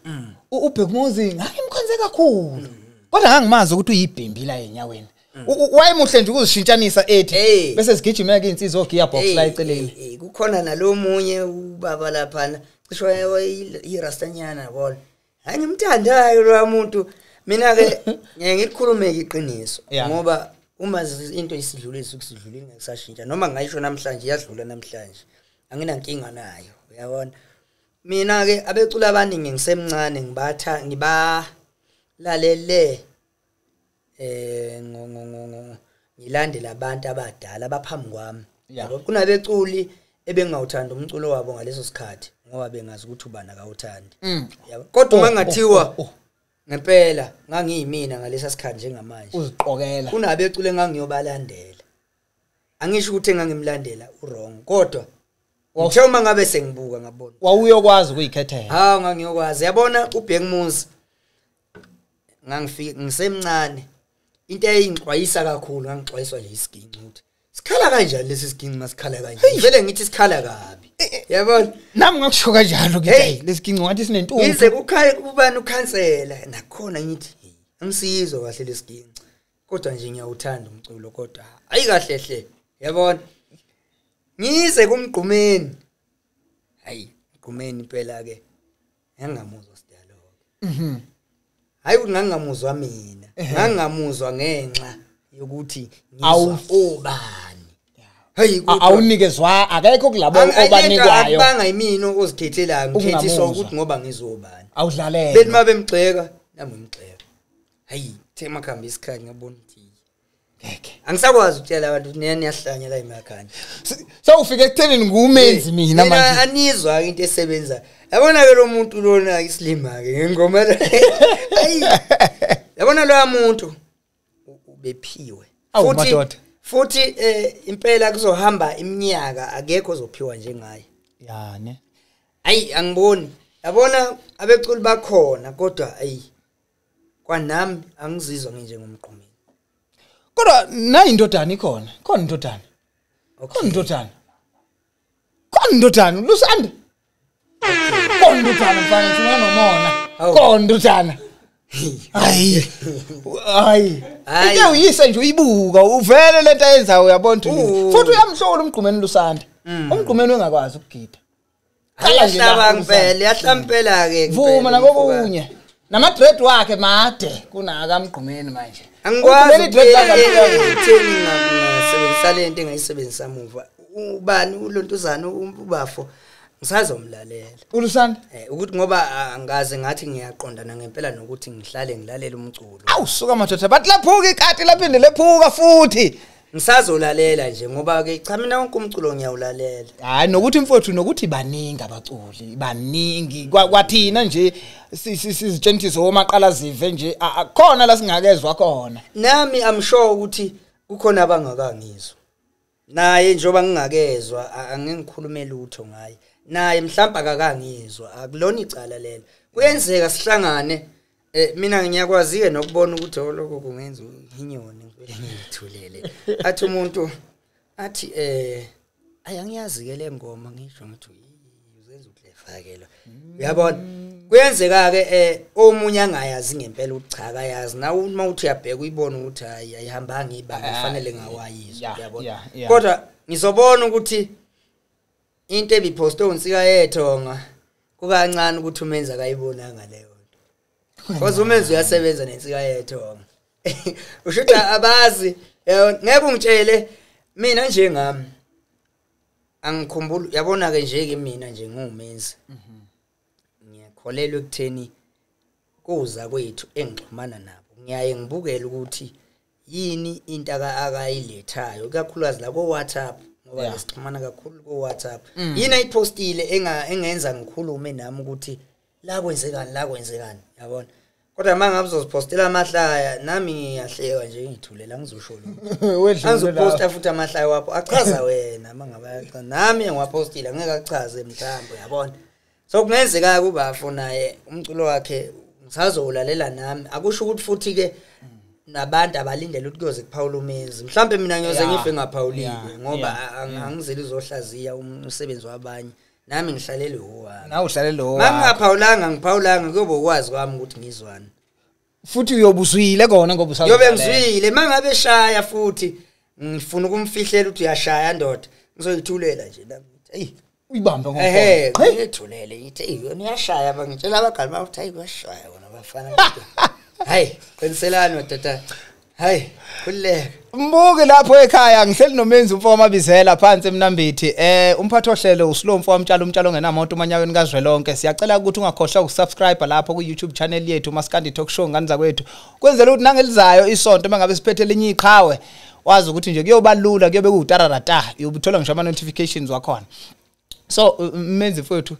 U- ubhekumuzi ngangimkhonze kakhulu. Kodwa ngangimazi ukuthi uyibhimbi la enyaweni U- u- wayemuhle nje ukuzishintshanisa ethi Hey. bese sigijimeka insizwa gearbox la Hey, eceleni. hey, hey, kukhona nalomunye ubaba laphana cishe irastanyana yabona hayi ngimthandayo lo muntu mina ke ngeke ngilikhulume iqiniso ngoba uma into isidlulisa ukusidlulile ngekusashintsha noma ngayisho namhlanje iyadlula namhlanje. Anginankinga nayo uyabona? Mina ke abecula abaningi ngisemncane ngibatha ngibalalele eh ngo- ngilandela abantu abadala abaphambi kwami. Kunabeculi ebengawuthanda umculo wabo ngaleso sikhathi ngoba bengazi ukuthi ubani akawuthandi. Mm. kodwa Oh, uma ngathiwa oh, oh, oh. Ngempela ngangiyimina ngalesa sikhathi njengamanje uziqokela. Kunabeculi engangiyobalandela angisho ukuthi engangimlandela urong kodwa ngithe uma ngabe sengibuka ngabona. Wawuyokwazi ukuyikhethela? Hawu ngangiyokwazi. Yabona ubhekmuzi ngangifika ngisemncane. Into eyingixwayisa kakhulu ngangixwayiswa nje isiginci ukuthi sikhala kanjani lesi siginci masikhala kanje? Vele ngithi sikhala kabi. Yabona nami ngakusho kanjalo ke Hey. lesiginci ngathi sinentuntu ngize kukhaya kubani ukhansela? Nakhona ngithi "Hey, angisizwa kahle lesiginci kodwa nje ngiyawuthanda umculo kodwa ayi kahle hle. Yabona ngize kumgqumeni. Hayi mgqumeni impela ke ngangamuzwa sidaloke Mhm. hayi ngangamuzwa mina ngangamuzwa ngenxa yokuthi ngizwa obani. A- awunikezwa akekho kulabo obanikwayo banga yimina ozikhethelayo ngikhethiswa ukuthi ngoba ngizobani. Bethi awudlalela uma bemgxeka nami ngimgxeka. Hayi the makuhambe isikhathi ngabona ukuthi ngeke. Angisakwazi ukutshela abantu ukuthi niya niyahlanya la emakhanda S- sewufike ekuthenini ngumenzi mina manje. anizwa into esebenza. Yabona ke lo muntu lona isilima ke ngengoma <laughs> hayi yabona lo muntu ubephiwe. Futhi madoda. Futhi eh impela kuzohamba iminyaka akekho ozophiwa njengaye yani ayi angiboni. Yabona abeculi bakhona kodwa ayi kwanami angizizwa nginjengomqhumeni kodwa nayi indodana ikhona? Khona indodana khona indodana khona indodana lusanda khona indodana mfana singanomona Awu. khona indodana hayi hayi into uyise nje uyibuka uvele lento ayenzayo uyabona futhi uyamhlola umgqumeni lusanda umgqumeni wengakwazi ukugida. Ayahlaba ngempela yahlampela ke vuma nakokunye. Namadread wakhe made kunakamgqumeni manje. Angikwazi ukutheni ngasebenzisa lento engayisebenzisa muva? Ubani ulontuzana ubafo? Ngisazomlalela ulusanda eh ukuthi ngoba ah, angaze ngathi ngiyaqondana ngempela nokuthi ngihlale ngilalela umculo. Awusuka madoda bathi laphuka ikati laphinde lephuka futhi. Ngisazolalela nje ngoba ke cha mina wonke umculo ngiyawulalela. Hayi nokuthi mfowethu nokuthi baningi abaculi baningi. Kwa- kwathina nje si- si- sizitshentise omaqala zive nje a- a- khona la singakezwa khona. Nami i'm sure ukuthi kukhona abangakangizwa. Naye njengoba ngingakezwa a- angeke ngikhulume lutho ngaye. Naye mhlawumbe akakangizwa akulona icala lelo. Kuyenzeka sihlangane eh mina ngiyakwazi-ke nokubona ukuthi oh, lokho kungenza inyoni ngivele ngiyithulele. Athi umuntu athi eh ayangiyazi-ke le ngoma ngisho ngithi "Yi, uzenza uklefa ke lo uyabona? Kuyenzeka ke eh omunye angayazi ngempela ukuthi cha akayazi. Na uma uthi uyabheka uyibona ukuthi hayi ayihambanga ibanga Ah, kufanele ngawayizwa. yeah, uyabona? yeah, yeah. kodwa ngizobona ukuthi into ebiposte unsika yethonga kukancane ukuthi umenza akayibonanga leyo nto Because umenzi uyasebenza nensika yethonga. <laughs> Usho ukuthi abazi ngeke ungitshele mina njengami. Angikhumbuli yabona ke nje ke mina nje ngumenzi. Ngiyakholelwa ekutheni kuza kwethu engixhumana nabo. Ngiyaye ngibukele ukuthi yini into aka- akayilethayo kakhulukazi la ko WhatsApp ngoba Yeah. lesixhumana kakhulu ko WhatsApp. Yini ayipostile enga engenza ngikhulume nami ukuthi la kwenzekani la kwenzekani yabona. Kodwa manje ngizozipostela amahlaya nami ngiyahleka nje ngithulela ngizosho lokho. <laughs> Angizoposta futhi amahlaya wapho achaza <laughs> wena mangabe nami ngiwapostile ngeke achaze mthambo yabona so kungenzeka kuba funa ye umculo wakhe ngisazowulalela nami akusho ukuthi futhi ke nabantu abalindele ukuthi kuyoze kuphawula umezi. Mhlawumbe mina ngiyoze Yeah. ngife ngaphawulile Yeah. ngoba Yeah. a- ang- angizeli uzohlaziya umsebenzi wabanye. Nami ngihlalele wowami nawe uhlale lo mangingaphawulanga ngiphawulanga kuyobe ukwazi kwami ukuthi ngizwani. Futhi uyobe uzwile kona ngoba usazi yobe ngizwile mangabe shaya futhi ngifuna ukumfihlela ukuthi uyashaya ndoda. Ngizoyithulela nje nami hey uyibambe ngoba ehe ngithulele yithi hey yona iyashaya bangitshela abagali bakuthi hayi kuyashaya bona bafana <laughs> hayi qiniselani madoda hayi khululeka mbuki lapho ekhaya ngihleli nomenzi umfo wamabizela phansi emnambithi. Eh umphathi ohlelo uslo mfo wamtshalo umtshalo ongenamoto umanyaweni kazwelonke. Siyacela ukuthi ungakhohlwa ukusubscribe lapho ku YouTube channel yethu Maskandi Talk Show ngani zakwethu. Kwenzela ukuthi nangelizayo isonto mangabe siphethe elinye iqhawe wazi ukuthi nje kuyoba lula kuyobe kuutararata uyobuthola ngisho ama notifications wakhona. So menzi mfowethu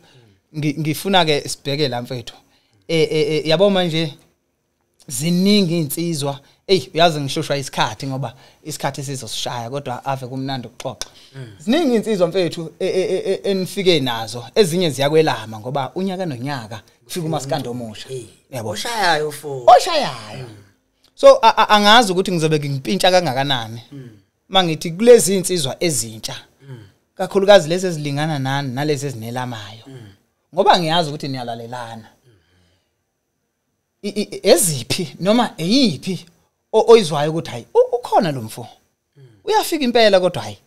ngi- ngifuna ke sibheke la mfowethu. Eh eh, eh, yabo manje ziningi insizwa. Ey uyazi ngishushwa isikhathi ngoba isikhathi sizosishaya kodwa ave kumnandi ukuxoxa. Ziningi insizwa mfethu e- e- e- enifike nazo ezinye ziyakwelama ngoba unyaka nonyaka kufika umaskandi omusha. Yabo oshayayo fo oshayayo. So angazi ukuthi ngizobe ngipintsha kangakanani. Mangithi kulezi insizwa ezintsha kakhulukazi lezi ezilingana nani nalezi ezinelamayo ngoba ngiyazi ukuthi niyalalelana eziphi noma eyiphi oyizwayo ukuthi hayi ukhona lo mfo. Uyafika impela kodwa hayi.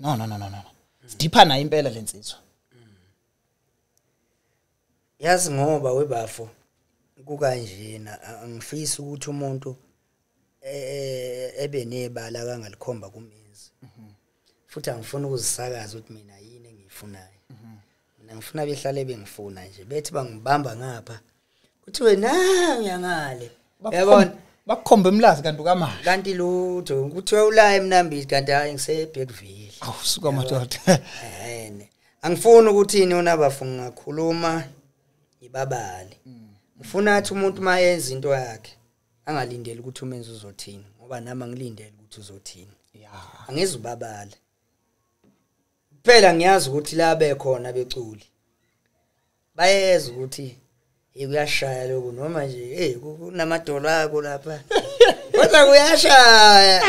No no no no no sidipha nayo impela lensizwa yazi ngoba webafo kukanjena angifisi ukuthi umuntu eh ebe nebala kangalikhomba kumenzi. Futhi angifuni ukuzisakaza ukuthi mina yini engiyifunayo. Mina ngifuna behlale bengifuna nje bethi bangibamba ngapha kuthiwe na uyangale. Yabona bakukhomba emlazi kanti ukamali. Kanti lutho kuthiwe ulaya emnambisi kanti hayi ngisebhekville awu suka madoda. Ehene. Angifuni ukuthi ini unabafu ngakhuluma ibabali ngifuna athi umuntu mayenza into yakhe angalindeli ukuthi umenze uzothini ngoba nami angilindele ukuthi uzothini. Ubabale. Kuphela ngiyazi ukuthi la bekhona beculi. Bayeza ukuthi hey kuyashaya lokhu noma nje hey kunamadolo akho lapha. <laughs> Kodwa kuyashaya.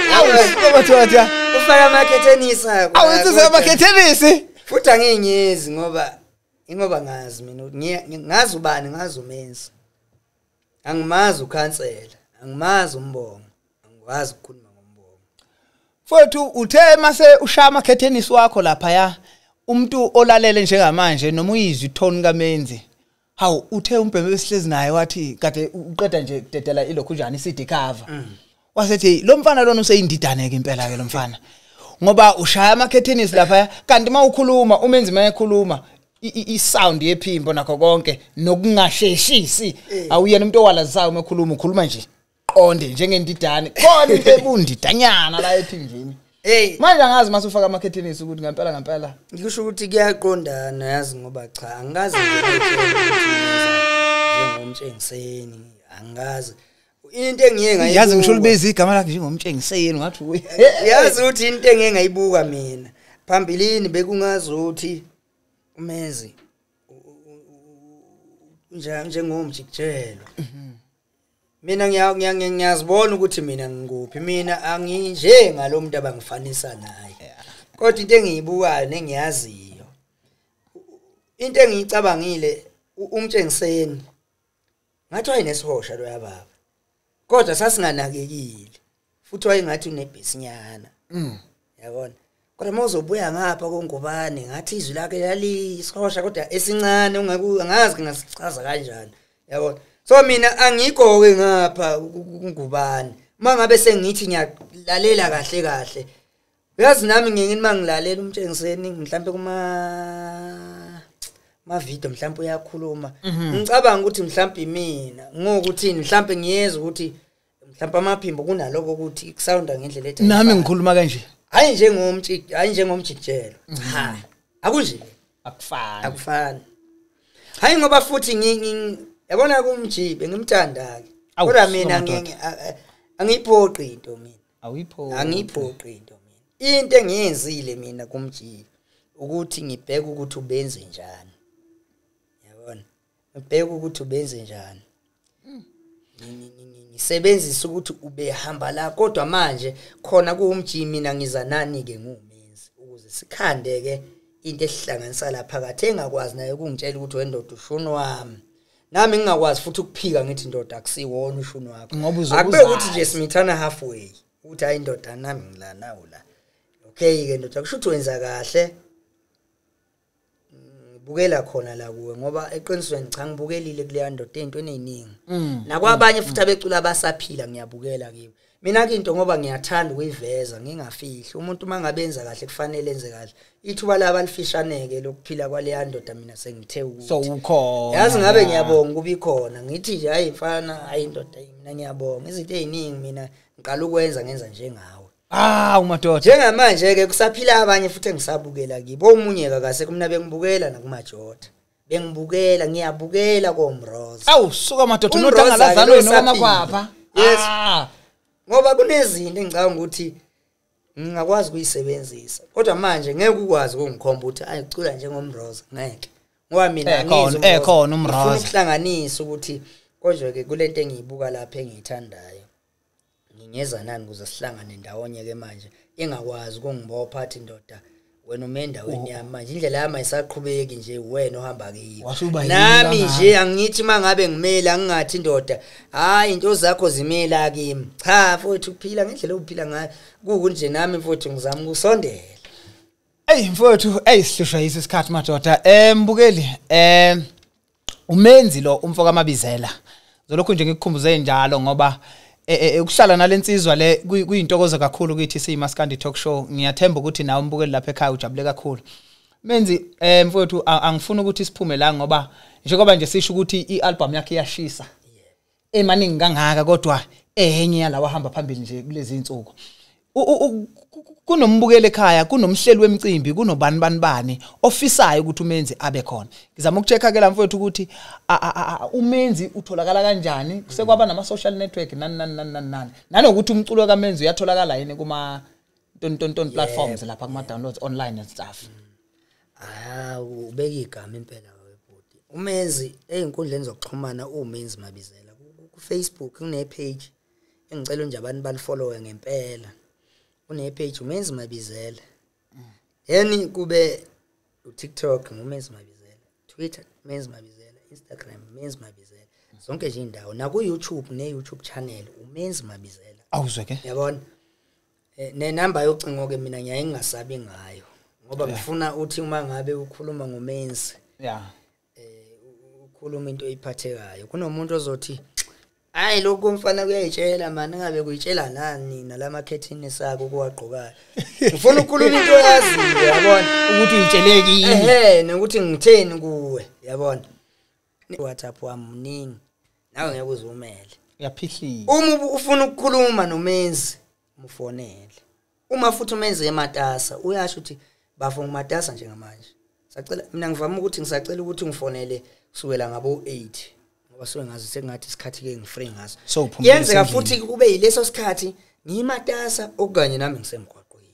Suka madoda ufaka amakhethenisa akho awu insizwa yamakhethenisi futhi anginyezi ngoba ingoba ngazi mina ukuthi ngiya- ngi- ngazi ubani ngazi umenzi. Angimazi ukhansela angimazi umbongo angikwazi ukukhuluma ngombongo. Mfowethu uthe mase ushaya amakhethenisi wakho lapha ya umuntu olalele njengamanje noma uyizwe itone kamenzi? Hawu uthe umbheme besihlezi naye wathi kade uqeda nje kudedela ilokhunjani CD cover wasethi lo mfana lona useyindidane ke impela ke lo mfana. Ngoba ushaya amakhethenisi lapha kanti mawukhuluma umenzi mayekhuluma i- i- isound yephimbo nakho konke nokungasheshisi awuyena umuntu owalazisayo uma ekhuluma ukhuluma nje qonde njengendidane khona <laughs> into ebundidanyana la ephinjini hey manje angazi mase ufaka amakhethenisi ukuthi ngempela ngempela ngisho ukuthi kuyaqondana yazi ngoba cha angikazi njengomtshengiseni angikazi into engiye ngayibuka yazi ngisho libezi igama lakhe njengomtshengiseni ngathi uwe yazi ukuthi into engiye ngayibuka mina phambilini bekungazi ukuthi umezi njani njengomjikijelo mina ngiya- ngiya- ngiya- ngiyazibona ukuthi mina ngikuphi. Mina anginje ngalomuntu abangifanisa naye. Kodwa into engiyibukayo nengiyaziyo into engiyicabangile umtshengiseni ngathi wayenesihosha lo yababa kodwa sasinganakekile futhi wayengathi unebhesinyana. Mm. yabona? Kodwa mawuzobuya ngapha kongubane ngathi izwi lakhe lalisihosha kodwa esincane angazi ke ngasichaza kanjani. Yabona? So mina angigoke ngapha kungubane mangabe sengithi ngiyalalela kahle kahle uyazi nami ngeke mangilalela umtshengiseni mhlambe kuma ma video mhlambe uyakhuluma ngicabanga ukuthi mhlambe mina ngokuthini? Mhlambe ngiyeza ukuthi mhlambe amaphimbo kunaloko ukuthi kusawunda ngendlela ethi nami ngikhuluma kanje. Hayi njengomtshi hayi njengomjikijelo cha akunje akufani. Akufani. Hayi ngoba futhi yabona kumjibe ngimthanda ke kodwa mina angiyiphoqi into mina. Awuyipho angiyiphoqi into mina. Into engiyenzile mina kumjibe ukuthi ngibheke ukuthi ubenze njani. Yabona? Ngibheke ukuthi ubenze njani. Ngi- ngi- ngi- ngisebenzisa ukuthi ubehamba la kodwa manje khona kuwumjimi mina ngiza nani ke ngumenzi ukuze sikhande ke into esihlanganisa la phakathi engakwazi naye ukungitshela ukuthi wendoda ushunu wami nami ngingakwazi futhi ukuphika ngithi indoda akusiwona ushunu wakho. Akube ukuthi nje simithana halfway ukuthi hayi indoda nami ngila nawu la. Okay ke ndoda kusho ukuthi wenza kahle. Ngibukela khona la kuwe ngoba eqinisweni cha ngibukelile kuleya ndoda ey'ntweni ey'ningi. Mm. nakwabanye futhi abecula abasaphila ngiyabukela kibo. Mina ke into ngoba ngiyathanda ukuyiveza ngingafihli. Umuntu uma ngabe enza kahle kufanele enze kahle. Ithuba labo alifishaneke lokuphila kwaleya ndoda mina sengithe ukuthi. So ukhona. Yazi ngabe ngiyabonga ukuba ikhona. Ngithi nje hayi mfana hayi indoda mina ngiyabonga. Izinto ey'ningi mina ngiqala ukwenza ngenza njengawe ah umadoda. Njengamanje-ke kusaphila abanye futhi engisabukela kibo. Omunye kakase kumna bengibukela nakumajoda. Bengibukela ngiyabukela komroza awu suka madoda Umroza-ke unodangalazanweni lo nokwamakwapha Yes. Ah, ngoba kunezinto engicabanga ukuthi ngingakwazi ukuyisebenzisa kodwa manje ngeke ukwazi ukungikhomba ukuthi ayi ucula njengomroza ngeke ngoba mina angizi uMroza. ukuhlanganisa ukuthi konje-ke kule nto engiyibuka lapha engiyithandayo ngingeza nani ukuze sihlangane ndawonye-ke manje ingakwazi ukungibopha athi ndoda wena ume endaweni yami manje indlela yami ayisaqhubeki nje wena ohamba kiyo nami nje angithi uma ngabe ngimele angingathi ndoda hhayi into zakho zimela kimi cha futhi uphila ngendlela ophila ngayo kukunje nami futhi ngizama ukusondela Ey mfowethu, ey sihlushwa yisi isikhathi madoda. Eh mbukeli, eh umenzi lo umfoka amabizela. Zolokhu nje ngikukhumbuze njalo ngoba ukuhlala nalensizwa le kuyi- kuyintokozo kakhulu kithi siyimaskandi talk show. Ngiyathemba ukuthi nawe umbukeli lapha ekhaya ujabule kakhulu. Menzi eh mfowethu angifuni ukuthi siphume la ngoba njengoba nje sisho ukuthi ialbum yakhe iyashisa. emaningi kangaka kodwa enye yalawa hamba phambili nje kulezi insuku U- u- u- ku- ku- kunombukelo ekhaya kunomhleli wemicimbi kunobani bani bani ofisayo ukuthi umenzi abe khona. Ngizama ukuchecka ke la mfowethu ukuthi a- a- a- a- umenzi utholakala kanjani? Sekwaba nama social network nani nani nani nani nani. Nanokuthi umculo kamenzi uyatholakala yini kuma tonton platforms lapha kuma downloads online and stuff? Ah ubeka igama impela webhodi. Umenzi einkundleni zokuxhumana umenzi mabizela. Ku- ku Facebook kune page engicela nje abantu balifollow ngempela. Kune page umenzi mabizela. Then kube uTikTok ngumenzi mabizela, Twitter umenzi mabizela, Instagram umenzi mabizela. Zonke nje indawo na ku YouTube ne YouTube channel umenzi mabizela. awuzwe ke yabona Eh, nenamba yocingo ke mina ngiyaye ngingasabi ngayo ngoba ngifuna uthi uma ngabe ukhuluma ngomenzi yeah ukhuluma into ephathekayo kunomuntu ozothi hayi lokhu mfana kuyayitshela mani ngabe kuyitshela nani nalamakhethini sako kuwagqokayo. Ngifuna ukukhuluma into yaziyo yabona? Ukuthi uyitsheleki ehe nokuthi ngitheni kuwe yabona? WhatsApp wami mningi nawe ngeke uzumele uyaphihlile. Uma ufuna ukukhuluma nomenzi umfonele uma futhi umenzi ematasa uyasho ukuthi bafo ngimatasa njengamanje. Sacela mina ngivama ukuthi ngisacela ukuthi ngifonele kusukela ngabo 8 ngoba suke ngazi sengathi isikhathi ke ngifree ngaso. So, yenzeka futhi kube yileso sikhathi ngiyimatasa okanye nami ngisemgwaqweni.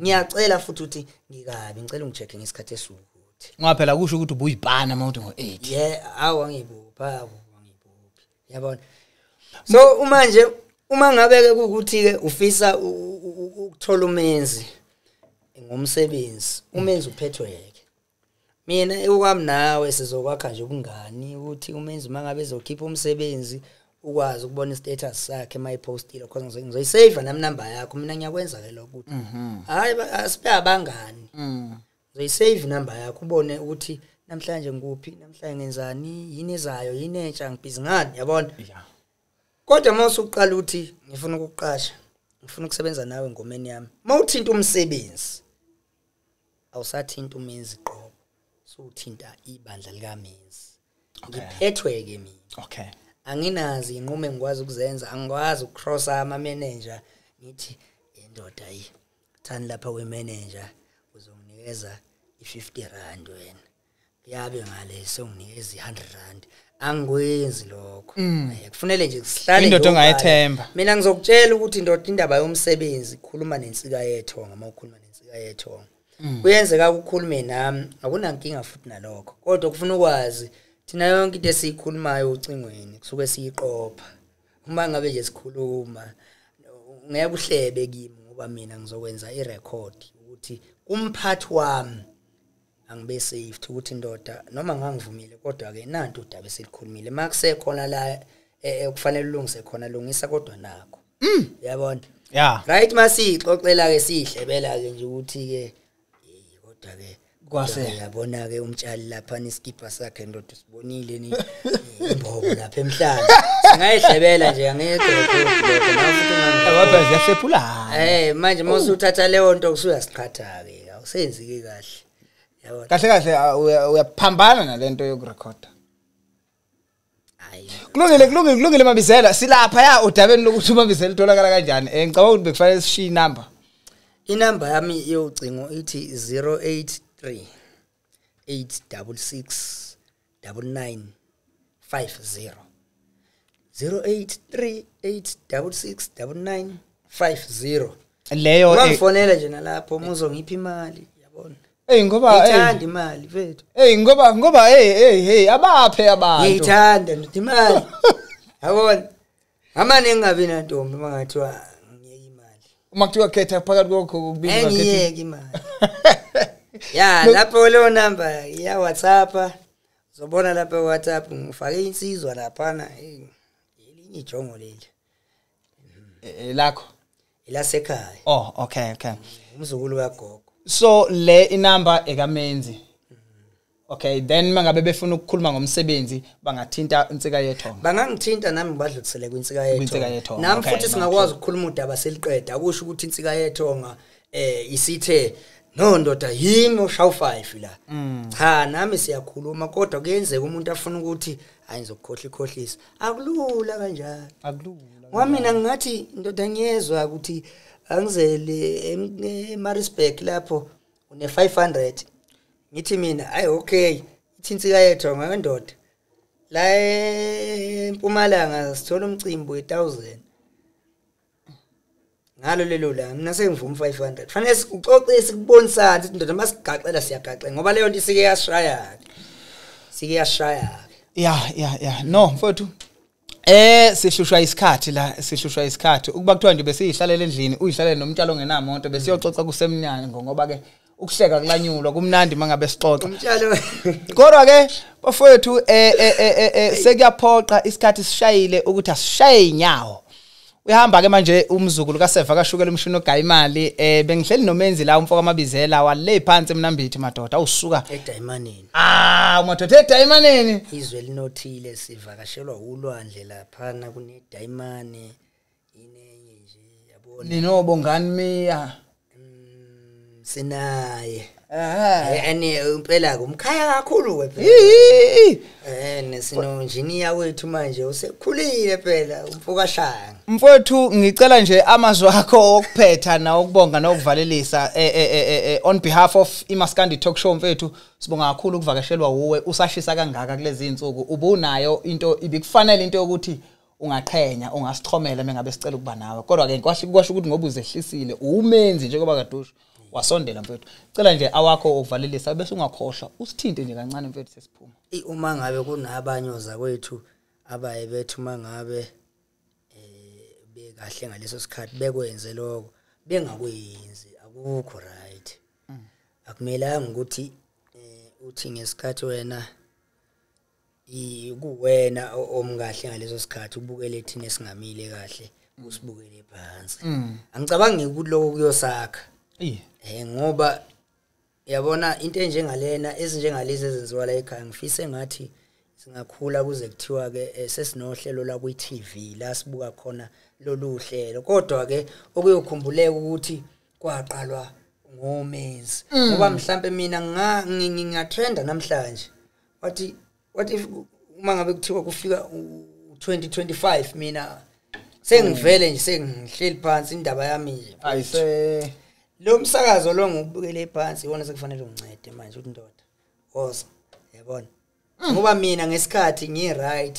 Ngiyacela futhi ukuthi ngikabi ngicela ungicheck ngesikhathi esukuthi ngoba phela kusho ukuthi ubuyibhana mawuthi ngo8 ye awu angibupha awu angibuphi. Yabona? So uma nje uma ngabe ke ukuthi ke ufisa ukuthola umenzi ngomsebenzi umenzi uphethwe yeke. Mina okwami nawe sizokwakha nje ubungani ukuthi umenzi mangabe ezokhipha umsebenzi ukwazi ukubona istatus sakhe mayipostile khona ngizo- ngizoyisave nami number yakho. Mina ngiyakwenza ke lokho ukuthi hayi ba- asibe abangani Mm. ngizoyisave number yakho ubone ukuthi namhlanje ngikuphi namhlanje ngenzani yini ezayo yini entsha ngibhizi ngani yabona Yeah. kodwa uma usuqala ukuthi ngifuna ukuqasha ngifuna ukusebenza nawe ngomeni yami uma uthinta umsebenzi awusathinta umenzi qobo. Sowuthinta ibandla likamenzi Okay. ngiphethwe ke mina Okay. anginazi inqumo engikwazi ukuzenza angikwazi ukucrossa ama manager ngithi indoda yi thani lapha we manager uzonginikeza i50 rand wena kuyabe ngale songinikeza i100 rand angikwenzi lokho Eh, kufanele nje sihlale Indoda nje obala. ongayethemba. mina ngizokutshela ukuthi indoda indaba yomsebenzi khuluma nensika yethonga uma ukhuluma nensika yethonga kuyenzeka ukukhulume nami akunankinga futhi nalokho. Kodwa kufuna ukwazi thina yonke into esiyikhulumayo ucingweni kusuke siyiqopha. Uma ngabe nje sikhuluma ngeke uhlebe kimi ngoba mina ngizokwenza irecord ukuthi kumphathi wami angibe safe ukuthi indoda noma ngangivumile kodwa ke nanto udaba eselikhulumile makusekhona la eh, eh, kufanele ulungise khona lungisa kodwa nakho. Yabona Yeah. right masixoxela ke sihlebela ke nje ukuthi ke eh, kodwa ke Kwase. kodwa ke yabona ke umtshali lapha nisikipa sakhe ndoda sibonile ni imbobo lapha emhlanje singayihlebela nje nafuthi Wabha ziyahlephula. Eh manje mase uthatha leyo nto kusuyasiqhatha ke awusenzi ke kahle yabona Kahle kahle uya- uyaphambana nalento yokurecorda. hayi Kulungile kulungile kulungile mabizela silapha ya udabeni lokuthi umabizela utholakala kanjani. Eh ngicabanga ukuthi bekufanele sishiye number. Inamba yami yocingo ithi 083 866 9950 083 866 9950 Leyo eh, ungangifonela nje nalapho muzongipha imali yabona? Eh ngoba eh ngiyithanda imali mfethu eh ngoba ngoba eh eh hey abaphe abantu. ngiyithanda ndoda imali. <laughs> Yabona? Amane engingabi nantombi uma ngathiwa ngiyeke imali Uma kuthiwa khetha phakathi kokho kubili bakhetha. engiyeke imali ya lapho leyo number ya WhatsApp uzobona lapha WhatsApp ngifake insizwa laphana eh, elinye ijongo leli Eh, lakho. ilasekhaya Oh okay okay. umzukulu kagogo So le inamba ekamenzi. Okay then mangabe befuna ukukhuluma ngomsebenzi bangathinta insika yethonga. bangangithinta nami ngibadlulisele kwinsika yethonga nami futhi singakwazi ukukhuluma udaba seliqeda. Akusho ukuthi insika yethonga eh isithe no ndoda yimi oshaw 5 la cha nami siyakhuluma kodwa kuyenzeka umuntu afuna ukuthi hayi ngizokukhohla ikhohlisa akulula kanjalo. Akulula. ngoba mina ngingathi ndoda ngiyezwa ukuthi angizele eMarisburg lapho une 500 ngithi mina hayi okay ithi insika yethu ngendoda la eMpumalanga sithola umcimbi we1000 ngalo lelo la mina sengivuma 500 fanele sikuxoxe sikubonisane ukuthi ndoda masigaxela siyagaxela ngoba leyo nto sike yashaya sike yashaya ya ya ya. No mfowethu eh sihlushwa isikhathi la sihlushwa isikhathi ukuba kuthiwa nje besiyihlalela endlini uyihlalele nomtshalo ongenamonto besiyoxoxa kusemnyango ngoba ke ukuhleka kulanyulwa kumnandi mangabe sixoxa. Umtshalo. Kodwa ke bafowethu eh eh eh, eh, eh sekuyaphoqa isikhathi sishayile ukuthi asishaye inyawo uyahamba ke manje umzukulu kaSeva kashukela umshini ogaya imali eh bengihleli nomenzi la umfoko amabizela wale phansi emnambithi madoda awusuka. Edayimaneni ah umadoda edayimaneni izwe linothile sivakashelwa ulwandle laphana kunedayimane. Inenye nje yabona. Ninobongani miya sinaye eh ene impela kumkhaya kakhulu ke phela eh nesino engineer wethu manje usekhulile phela umfokashanga mfowethu ngicela nje amazwi akho okuphetha na ukubonga nokuvalelisa eh, eh, on behalf of iMaskandi Talk Show mfethu sibonga kakhulu ukuvakashelwa uwe usashisa kangaka kulezi insuku. Ubunayo into ibikufanele into yokuthi ungaqhenya ungasixhomela mengabe sicela ukuba nawe. Kodwa ke kwasho ukuthi ngoba uzehlisile umenzi njengoba kadusho wasondela mfethu. Cela nje awakho okuvalelisa bese ungakhohlwa usithinte nje kancane mfethu sesiphuma. Uma ngabe kunabanyoza kwethu abaye bethu mangabe eh bekahle ngaleso sikhathi bekwenze lokho bengakwenzi akukho right. Akumelanga ukuthi eh uthi ngesikhathi wena i kuwena o- omkahle ngaleso sikhathi ubukele thina singamile kahle usibukele phansi. Mm. angicabangi ukuthi lokho kuyosakha. Eh. ngoba yabona into enjengalena ezinjengalezi ezenziwa la ekhaya ngifise ngathi singakhula kuze kuthiwa ke eh, sesinohlelo la kwi TV la sibuka khona lolu hlelo. Kodwa ke okuyokhumbuleka ukuthi kwaqalwa ngomenzi ngoba mhlambe mina nga- ngi- ngingatrenda namhlanje. Wathi what if uma ngabe kuthiwa kufika u- 2025 mina sengivele nje sengihleli phansi indaba yami nje. Ayise lo msakazo lo ngubukele phansi iwona sekufanele ungincede manje ukuthi ndoda woza yabona ngoba mina ngesikhathi ngi-right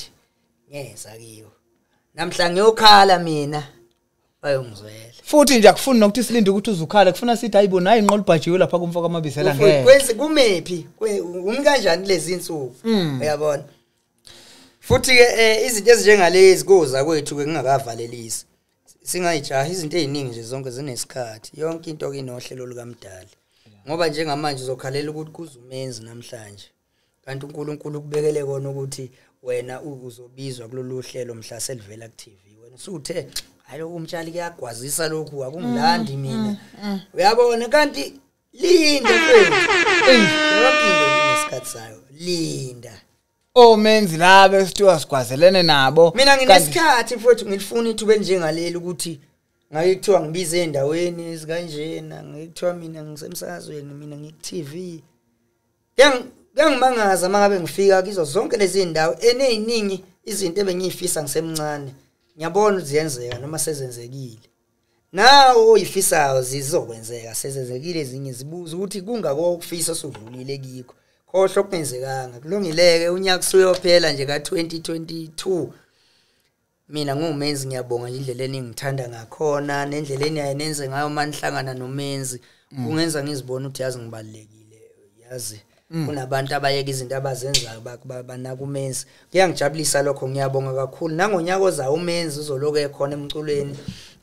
ngeza kiyo namhla ngiyokhala mina bayongizwela. Futhi nje akufuni nokuthi silinde ukuthi uzukhala kufuna sithi hayibo nayi inqola ubhajiwe lapha kumfoko amabisela Ufu- ngeke. kwenzi kumephi? Umi kanjani lezi insuku? Mm. uyabona? Futhi ke eh, izinto ezinjengalezi koza kwethu ke ngingakavalelisi. Singayijaha izinto eziningi nje zonke zinesikhathi. Yonke into ke inohlelo likamdali ngoba njengamanje uzokhalela ukuthi kuzumenzi namhlanje. Kanti uNkulunkulu kubekele kona ukuthi wena u- uzobizwa kulolu hlelo mhla selivela ku TV wena usuthe hayi lokhu umtshali kuyagwazisa lokhu akungilandi mina. uyabona? Kanti linde mfethu. Yonke into inesikhathi sayo. Linda. Omenzi labe sithiwa sigwazelene nabo. Mina nginesikhathi mfowethu ngilifuna ithuba elinjengaleli ukuthi ngake kuthiwa ngibize endaweni ezikanjena ngeke kuthiwa mina ngisemsakazweni mina ngiku-TV Kuyang- kuyangimangaza uma ngabe ngifika kizo zonke lezi ndawo eneyiningi izinto ebengiyifisa ngisemncane. Ngiyabona ukuthi ziyenzeka noma sezenzekile. Nawo oyifisayo zizokwenzeka sezenzekile ezinye zibuza ukuthi kungako ukufisa osudlulile kikho. Khohlwa okungenzekanga kulungileke unyaka usuyophela nje ka-2022 mina ngumenzi ngiyabonga nje indlela eningithanda ngakhona nendlela eniyayenenze ngayo manihlangana nomenzi. Kungenza ngizibone ukuthi yazi ngibalulekile yazi. Kunabantu abayeka izinto abazenzayo bak- ba- banaka umenzi. Kuyangijabulisa lokho ngiyabonga kakhulu. Nangonyaka ozayo umenzi uzoloku ekhona emculweni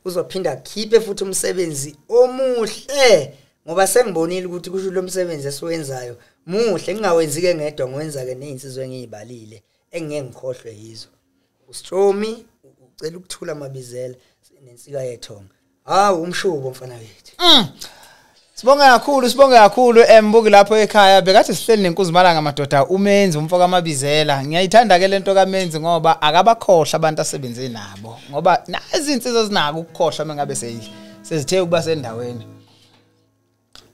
uzophinda akhiphe futhi umsebenzi omuhle. Ngoba sengibonile ukuthi kusho lo msebenzi esiwenzayo muhle ngingawenzi-ke ngedwa ngiwenza-ke ney'nsizwa engiyibalile engingeke ngikhohlwe yizo. Ustromi ucela ukuthula amabizela nensika yethonga hawu umshubo mfana wethu. Mm. Sibonga kakhulu sibonga kakhulu embuki lapho ekhaya. Bekathi sihleli nenkuzimalanga madoda umenzi umfoko amabizela. Ngiyayithanda ke lento kaMenzi ngoba akabakhohlwa abantu asebenze nabo ngoba nazi insizwe zinako ukukhohlwa mengabe seyi sezithe ukuba sendaweni.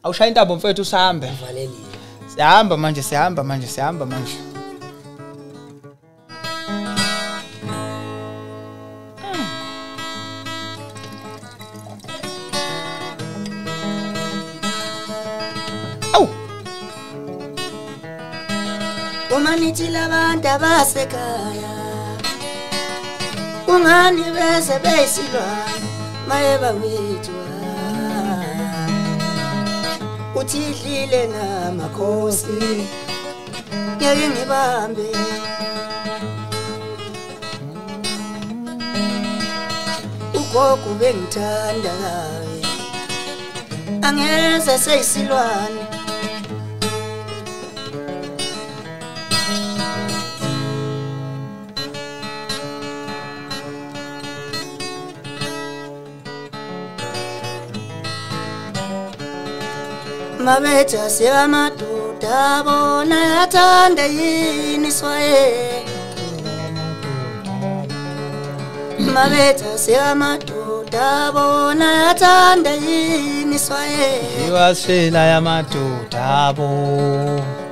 Awushaya intambo mfethu usahambe valelile siyahamba manje siyahamba manje siyahamba manje. Awu uma nithi labantu abasekhaya. Kungani beze beyisilwane maye bawethu uthi idlile namakhosi. Ngeke ngibambe. Ugogo bengithanda kabi angeze seyisilwane. Mama bethu sebamadoda bona yathanda yini swaye. Mama bethu sebamadoda bona yathanda yini swaye. Iwasela yamadoda bo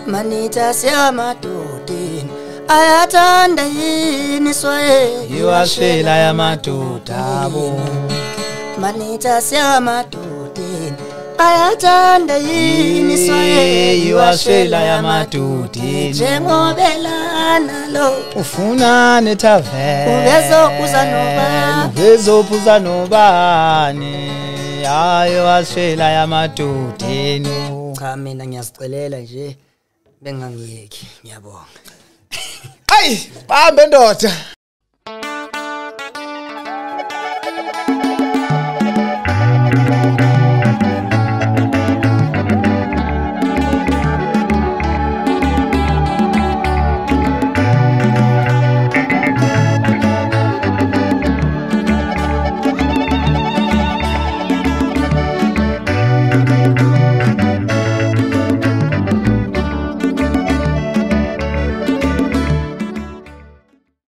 Manita seyamadodeni ayathanda yini swaye. Iwasela yamadoda bo Manita seyamadodeni ayathanda yini soyeni washela yamadudi njengobelana lo ufuna nethaveni ubezophuza nobani ubezophuza nobani? Hayi washela yamadudini cha mina ngiyasicelela nje. Bengangiyeki ngiyabonga. <laughs> Hayi bahambe ndoda.